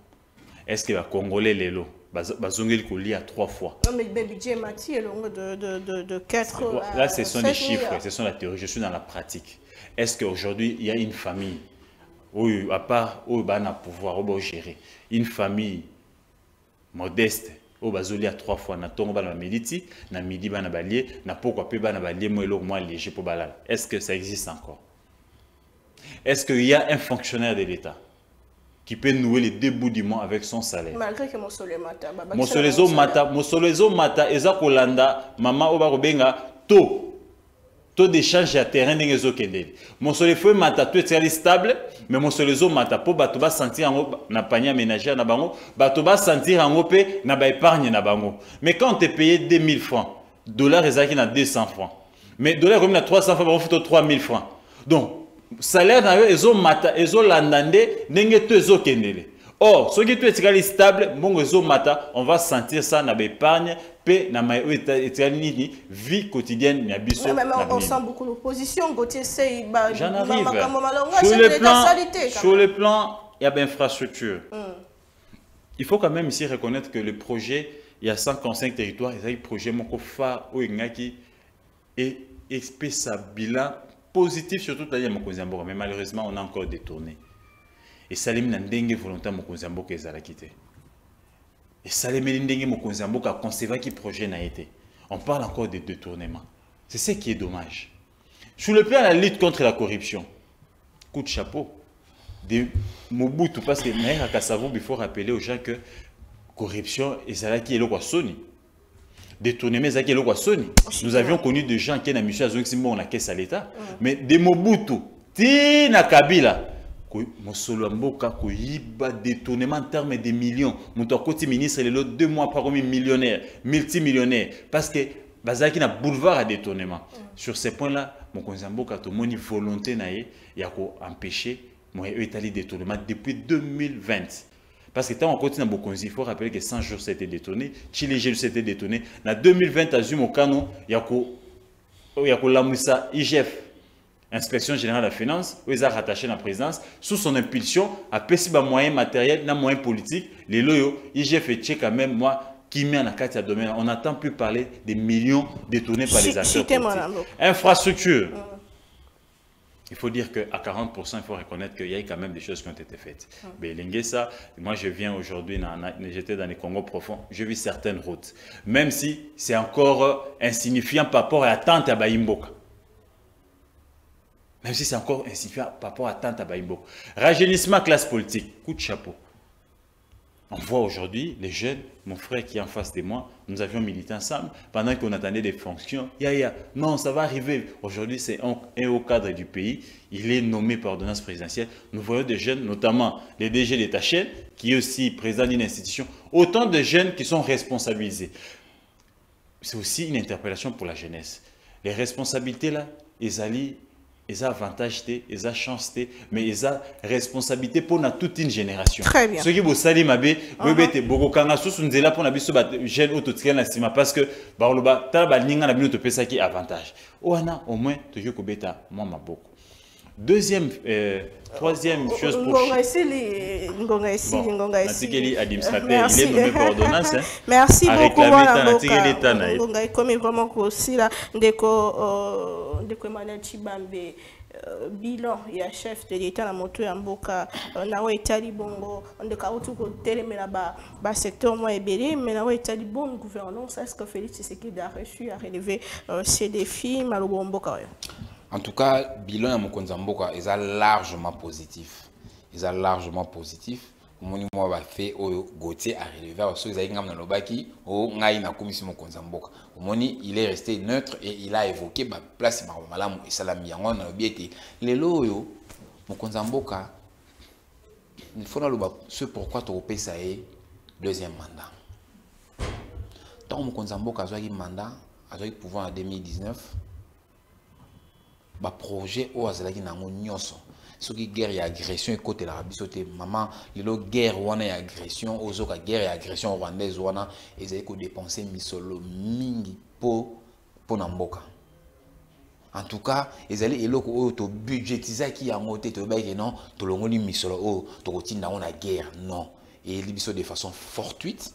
Est-ce que va Congolais les lots bazongeli kolia trois fois? Non, mais le budget Mati est long de, de, de, de 4 Là, ce sont des chiffres, ce sont la théorie. Je suis dans la pratique. Est-ce qu'aujourd'hui, il y a une famille, où, à part où il a pouvoir, où gérer, une famille modeste, oyo bazolia trois fois. Na ntongo bana bamiliti na midi bana balie na pokwa mpe bana balie mo eloko mwa léger mpo balala. Est ce que ça existe encore? Est ce qu'il y a un fonctionnaire de l'état qui peut nouer les deux bouts du mois avec son salaire? Malgré que mosolo emata mosolo ezomata mosolo. ezomata eza kolanda mama oyo bakobenga to taux d'échange ya terrain ndenge ezokendeli mosolo efo emata to etikali stable mais mosolo ezomata mpo bato basentir yango na panier aménagère na bango bato basentir yango mpe na baépargne na bango mais quand te paye 2000 francs dollar ezalaki na 200 francs. Mais dollar ekomi na 300 francs bakofuta 3000 francs. Donc salaire na yo ezomata ezolanda nde ndenge to ezokendele or soki to etikali stable mbongo ezomata on va sentir ça na baépargne mpe na etikali nini vie quotidienne ya biso on sent beaucoup l'opposition Gauthier Sey arrive. Sur le plan sur le plan il y a d'infrastructure il faut quand même ici reconnaître que le projet il y a 155 territoires ezali projet moko phare oyo engaki et espesa bilan positif surtout ya mokonzi mais malheureusement on a encore détourné. Esalemi na ndenge volonté ya mokonzi mboka ezalaki te esalemeli ndenge mokonzi ya mboka aconcevaki projet na ye te on parle encore de détournement. C'est ce qui est dommage. Sur le plan de la lutte contre la corruption coup de chapeau de mobutu parce que savo il faut rappeler aux gens que corruption ezalaki eloko ya soni détournement ezalaki eloko ya soni nous avions connu des gens qui na mission azongisi mbongo na caisse à l'état. Mais de mobutu tina kabila mosolo mboka koyiba détournement en termes de millions. Moto akoti ministre lelo deux mois paromi millionnaire multimillionnaire. Parce que bazalaki na boulevard à détournement. Sur ce point là mokonzi ya mboka tomoni volonté na ye ya koempêcher moye oyo etali détournement depuis 2020 parce que tant on continue à Bokonzi, il faut rappeler que 100 jours c'était détourné, Chili Gelu c'était détourné. En 2020, à Zumokano, il y a la IGF, Inspection générale de la finance, où ils ont rattaché la présidence, sous son impulsion, à Pessiba moyen matériel, na moyen politique, les loyaux, IGF quand même, moi, qui met en carte domaine, on n'entend plus parler des millions détournés par les acteurs politiques. Infrastructure. il faut dire qu'à 40%, il faut reconnaître qu'il y a quand même des choses qui ont été faites. Mais ça, moi je viens aujourd'hui, na- na- j'étais dans les Congo profonds, j'ai vu certaines routes. Même si c'est encore euh, insignifiant par rapport à l'attente à Baïmboka. Même si c'est encore insignifiant par rapport à Baïmboka. Rajeunissement classe politique, coup de chapeau. On voit aujourd'hui les jeunes, mon frère qui est en face de moi, nous avions milité ensemble pendant qu'on attendait des fonctions. Ya, ya, non, ça va arriver. Aujourd'hui, c'est un, haut cadre du pays. Il est nommé par ordonnance présidentielle. Nous voyons des jeunes, notamment les DG d'État chaîne, qui est aussi président d'une institution. Autant de jeunes qui sont responsabilisés. C'est aussi une interpellation pour la jeunesse. Les responsabilités là, ils allient ils ont avantage, te, ils ont chance, te, mais ils ont responsabilité pour toute une génération. Vous saluent, mabe, bébé te boko kanga sous nzela pour na biso ba jeune auto tika na sima parce que ba loba tala ba ninga na bino to pesa ki avantage. Oana au moins to yo kobeta moi maboko. Deuxième euh, troisième chose pour Bon, Merci. il est ordonnance, hein. Merci beaucoup na. Ngonga. Ekomi vraiment kosila ndeko euh, ndeko Emmanuel Chibambe euh, bilan ya chef de l'état na moto ya mboka. Euh, etali bongo. Ndeko auti kotelemela ba ba secteur mwa ebele mais nawe etali bonne gouvernance. Est-ce que Félix Tshisekedi a euh, ces défis? Malobo mboka oyo En tout cas, bilan ya largement positif. Eza largement positif. oyo mboka omoni il est resté neutre et il a évoqué baplace makambo malamu esalami yango nalobi ete lelo oyo mokonzi ya mboka naloba ce pourquoi deuxième mandat ntango mokonzi ya mboka azwaki mandat azwaki pouvoir en 2019 baprojet oyo azalaki na yango nyonso. Soki guerre ya agression ekotelaka biso te mama lelo guerre wana ya agression ozoka guerre ya agression rwandaise wana ezali kodepense misolo mingi mpo mpo na mboka. En tout cas ezali eloko oyo tobudgetizaki yango te toyebaki non tolongoli misolo oyo tokotinda yango na guerre. Non. Eyeli biso de façon fortuite.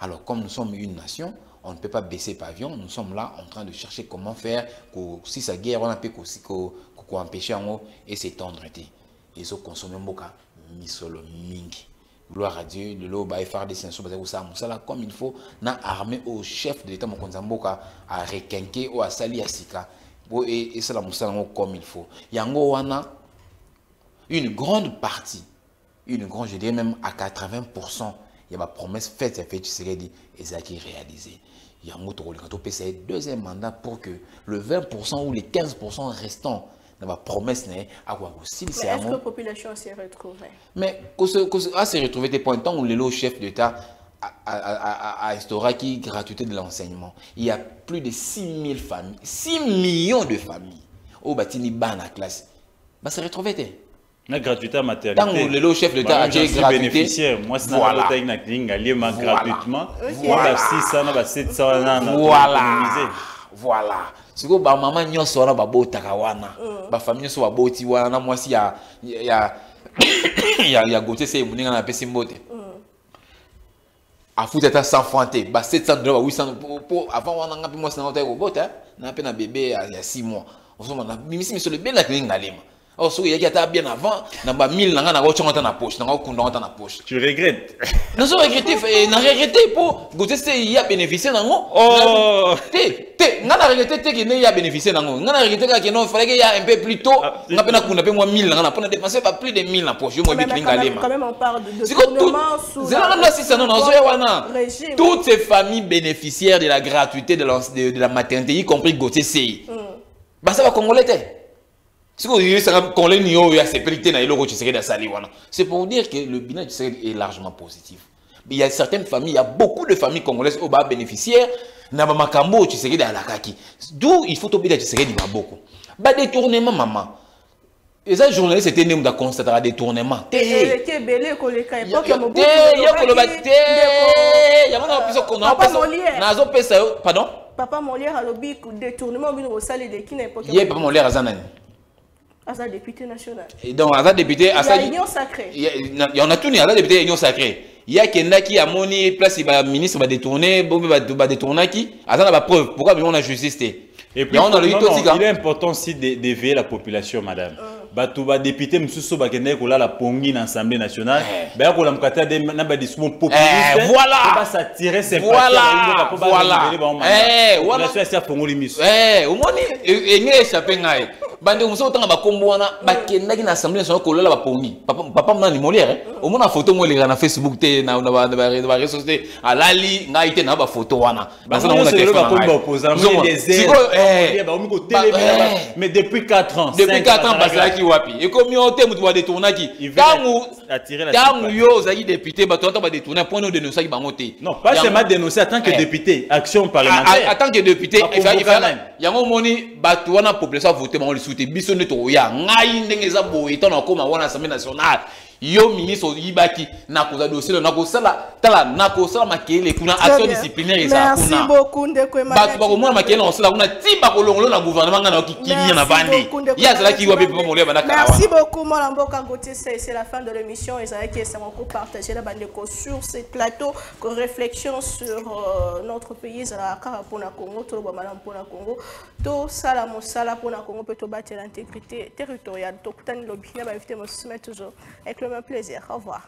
Alors comme nous sommes une nation on ne peut pas baisser pavillon. Nous sommes là en train de chercher comment faire ko si sa guerre wana mpe kosi- ko- ko- koempêcher yango esetendre te ezokonsome mboka misolo mingi. Gloire à dieu frdc na biso bazali kosala mosala comme il faut na armée au chef de l'état mokonzi ya mboka arekenke oyo asali ya sika. Po e- esala mosala yango comme il faut. Yango wana une grande partie, une grande, je dirais même à 80%, il y a ma promesse faite, il y a fait Tshisekedi, et ça qui est réalisé. Il y a un autre rôle, quand on peut essayer deuxième mandat pour que le 20% ou les 15% restants dans ma promesse n'est à quoi aussi mais c'est est-ce que la un population s'y retrouve mais qu'on se, qu'on se, à se retrouver des points de temps où le chef d'État qui gratuité de l'enseignement. Il y a plus de 6 000 familles, 6 millions de familles au bâtiment bas la classe. Bah, se retrouver t'es. Na gratuité ya maternité lelo chef de l'État Bah, a gratuité. bénéficiaire moi sina Voilà. na aliema Voilà. gratuitement Ok. moi ba 600 na ba 700 wana na voilà voilà na mwasi ya ya ya ya gote se moninga na apesi mbote afuti ata 100 franc te ba 700 dollars ba 800 po- avant wana nga mpe mwasi nanga otaki kobota na mpe na ya 6 mois mimisi misolo na nalema or soki eyaki ata bien avant na ba 1000 nanga nanga otyongo ata na poche nanga okunda ngo ata na poche. Tu regrettes. Nazo regrete eh, na regrete mpo gote se ya bénéficie nango oh. Te te nga na regrete te kende ya bénéficie nango nga na regrete kaka kende fallait ya un peu plus tôt. Nga mpe nakunda mpe mwa 1000 nanga na mpo na dépense ba plus de 1000 na poche. Yo Mais moyebi quand kilinga même, quand alema même, on parle de, de siko tournement sous zelanga na sisa non nazoya wana toutes ces familles bénéficiaires de la gratuité de la, de, de la maternité y compris Gauthier Sey basa bakongolais te c'est pour dire que le bilan de tshisekedi est largement positif. Il y a certaines familles il y a beaucoup de familles congolaises oyo babénéficiaire na bamakambo oyo tshisekedi alakaki. D'où il faut maboko mama eza journaliste te nde moto aconstataka détournement. Te eleki ebele koleka epoke ya mobutu te ya koloba olobaki te ndeko- yango na biso Papa Molière. molière alobi détournement bino kosala eleki na epoke ye papa molière aza nani aza député national Et donc aza député ya asali union sacrée. On a tuni aza député ya union sacré ye akendaki amoni place baministre badétourne bo mpe badétournaki aza na bapreuve pourquoi bino na justice te il est important aussi d'é- d'éveiller la population, madame. bato badepute mosusu bakendaki kolala pongi na assemblée nationale baya kolamuka te na badiscours Eh, voilà. basatire Voilà, voilà. Eh, voilà. asi afongoli miso Eh, omoni e- enge échappe ngai bandeko mosusu otanga bakombo wana bakendaki na assemblée nationale kolola bapongi papa papa mona ni molière eh? omona foto mo eleka na facebook te na na ba- na ba- na bareseau te alali ngai te na bafoto wana eh, eh, mais depuis 4 ans depuis 5 4 ans bazalaki wapi ekomi yo te moto badetournaki ntango attirer la sympathie. yo ozalaki député bato ata badetourne point no dénonçaki bango te non pas seulement dénoncer en tant que Eh. député action parlementaire. en tant que député yango omoni bato wana population avote bango lisusu te biso nde tokoya ngai ndenge eza boye ntango nakóma wana assemblée nationale yo ministre oyibaki nakosala tala nakosala kuna action disciplinaire kuna ti bakolongolo na gouvernement ngai nayoki kimia na Merci bandi beaucoup, ye azalaki mpe Merci Gauthier. C'est la fin de l'émission. Et ça qui est encore partagé la bande sur ce plateau. Que réflexion sur euh, notre pays. Congo, Congo. La Congo peut tout battre l'intégrité territoriale? Toujours avec le plaisir. Au revoir.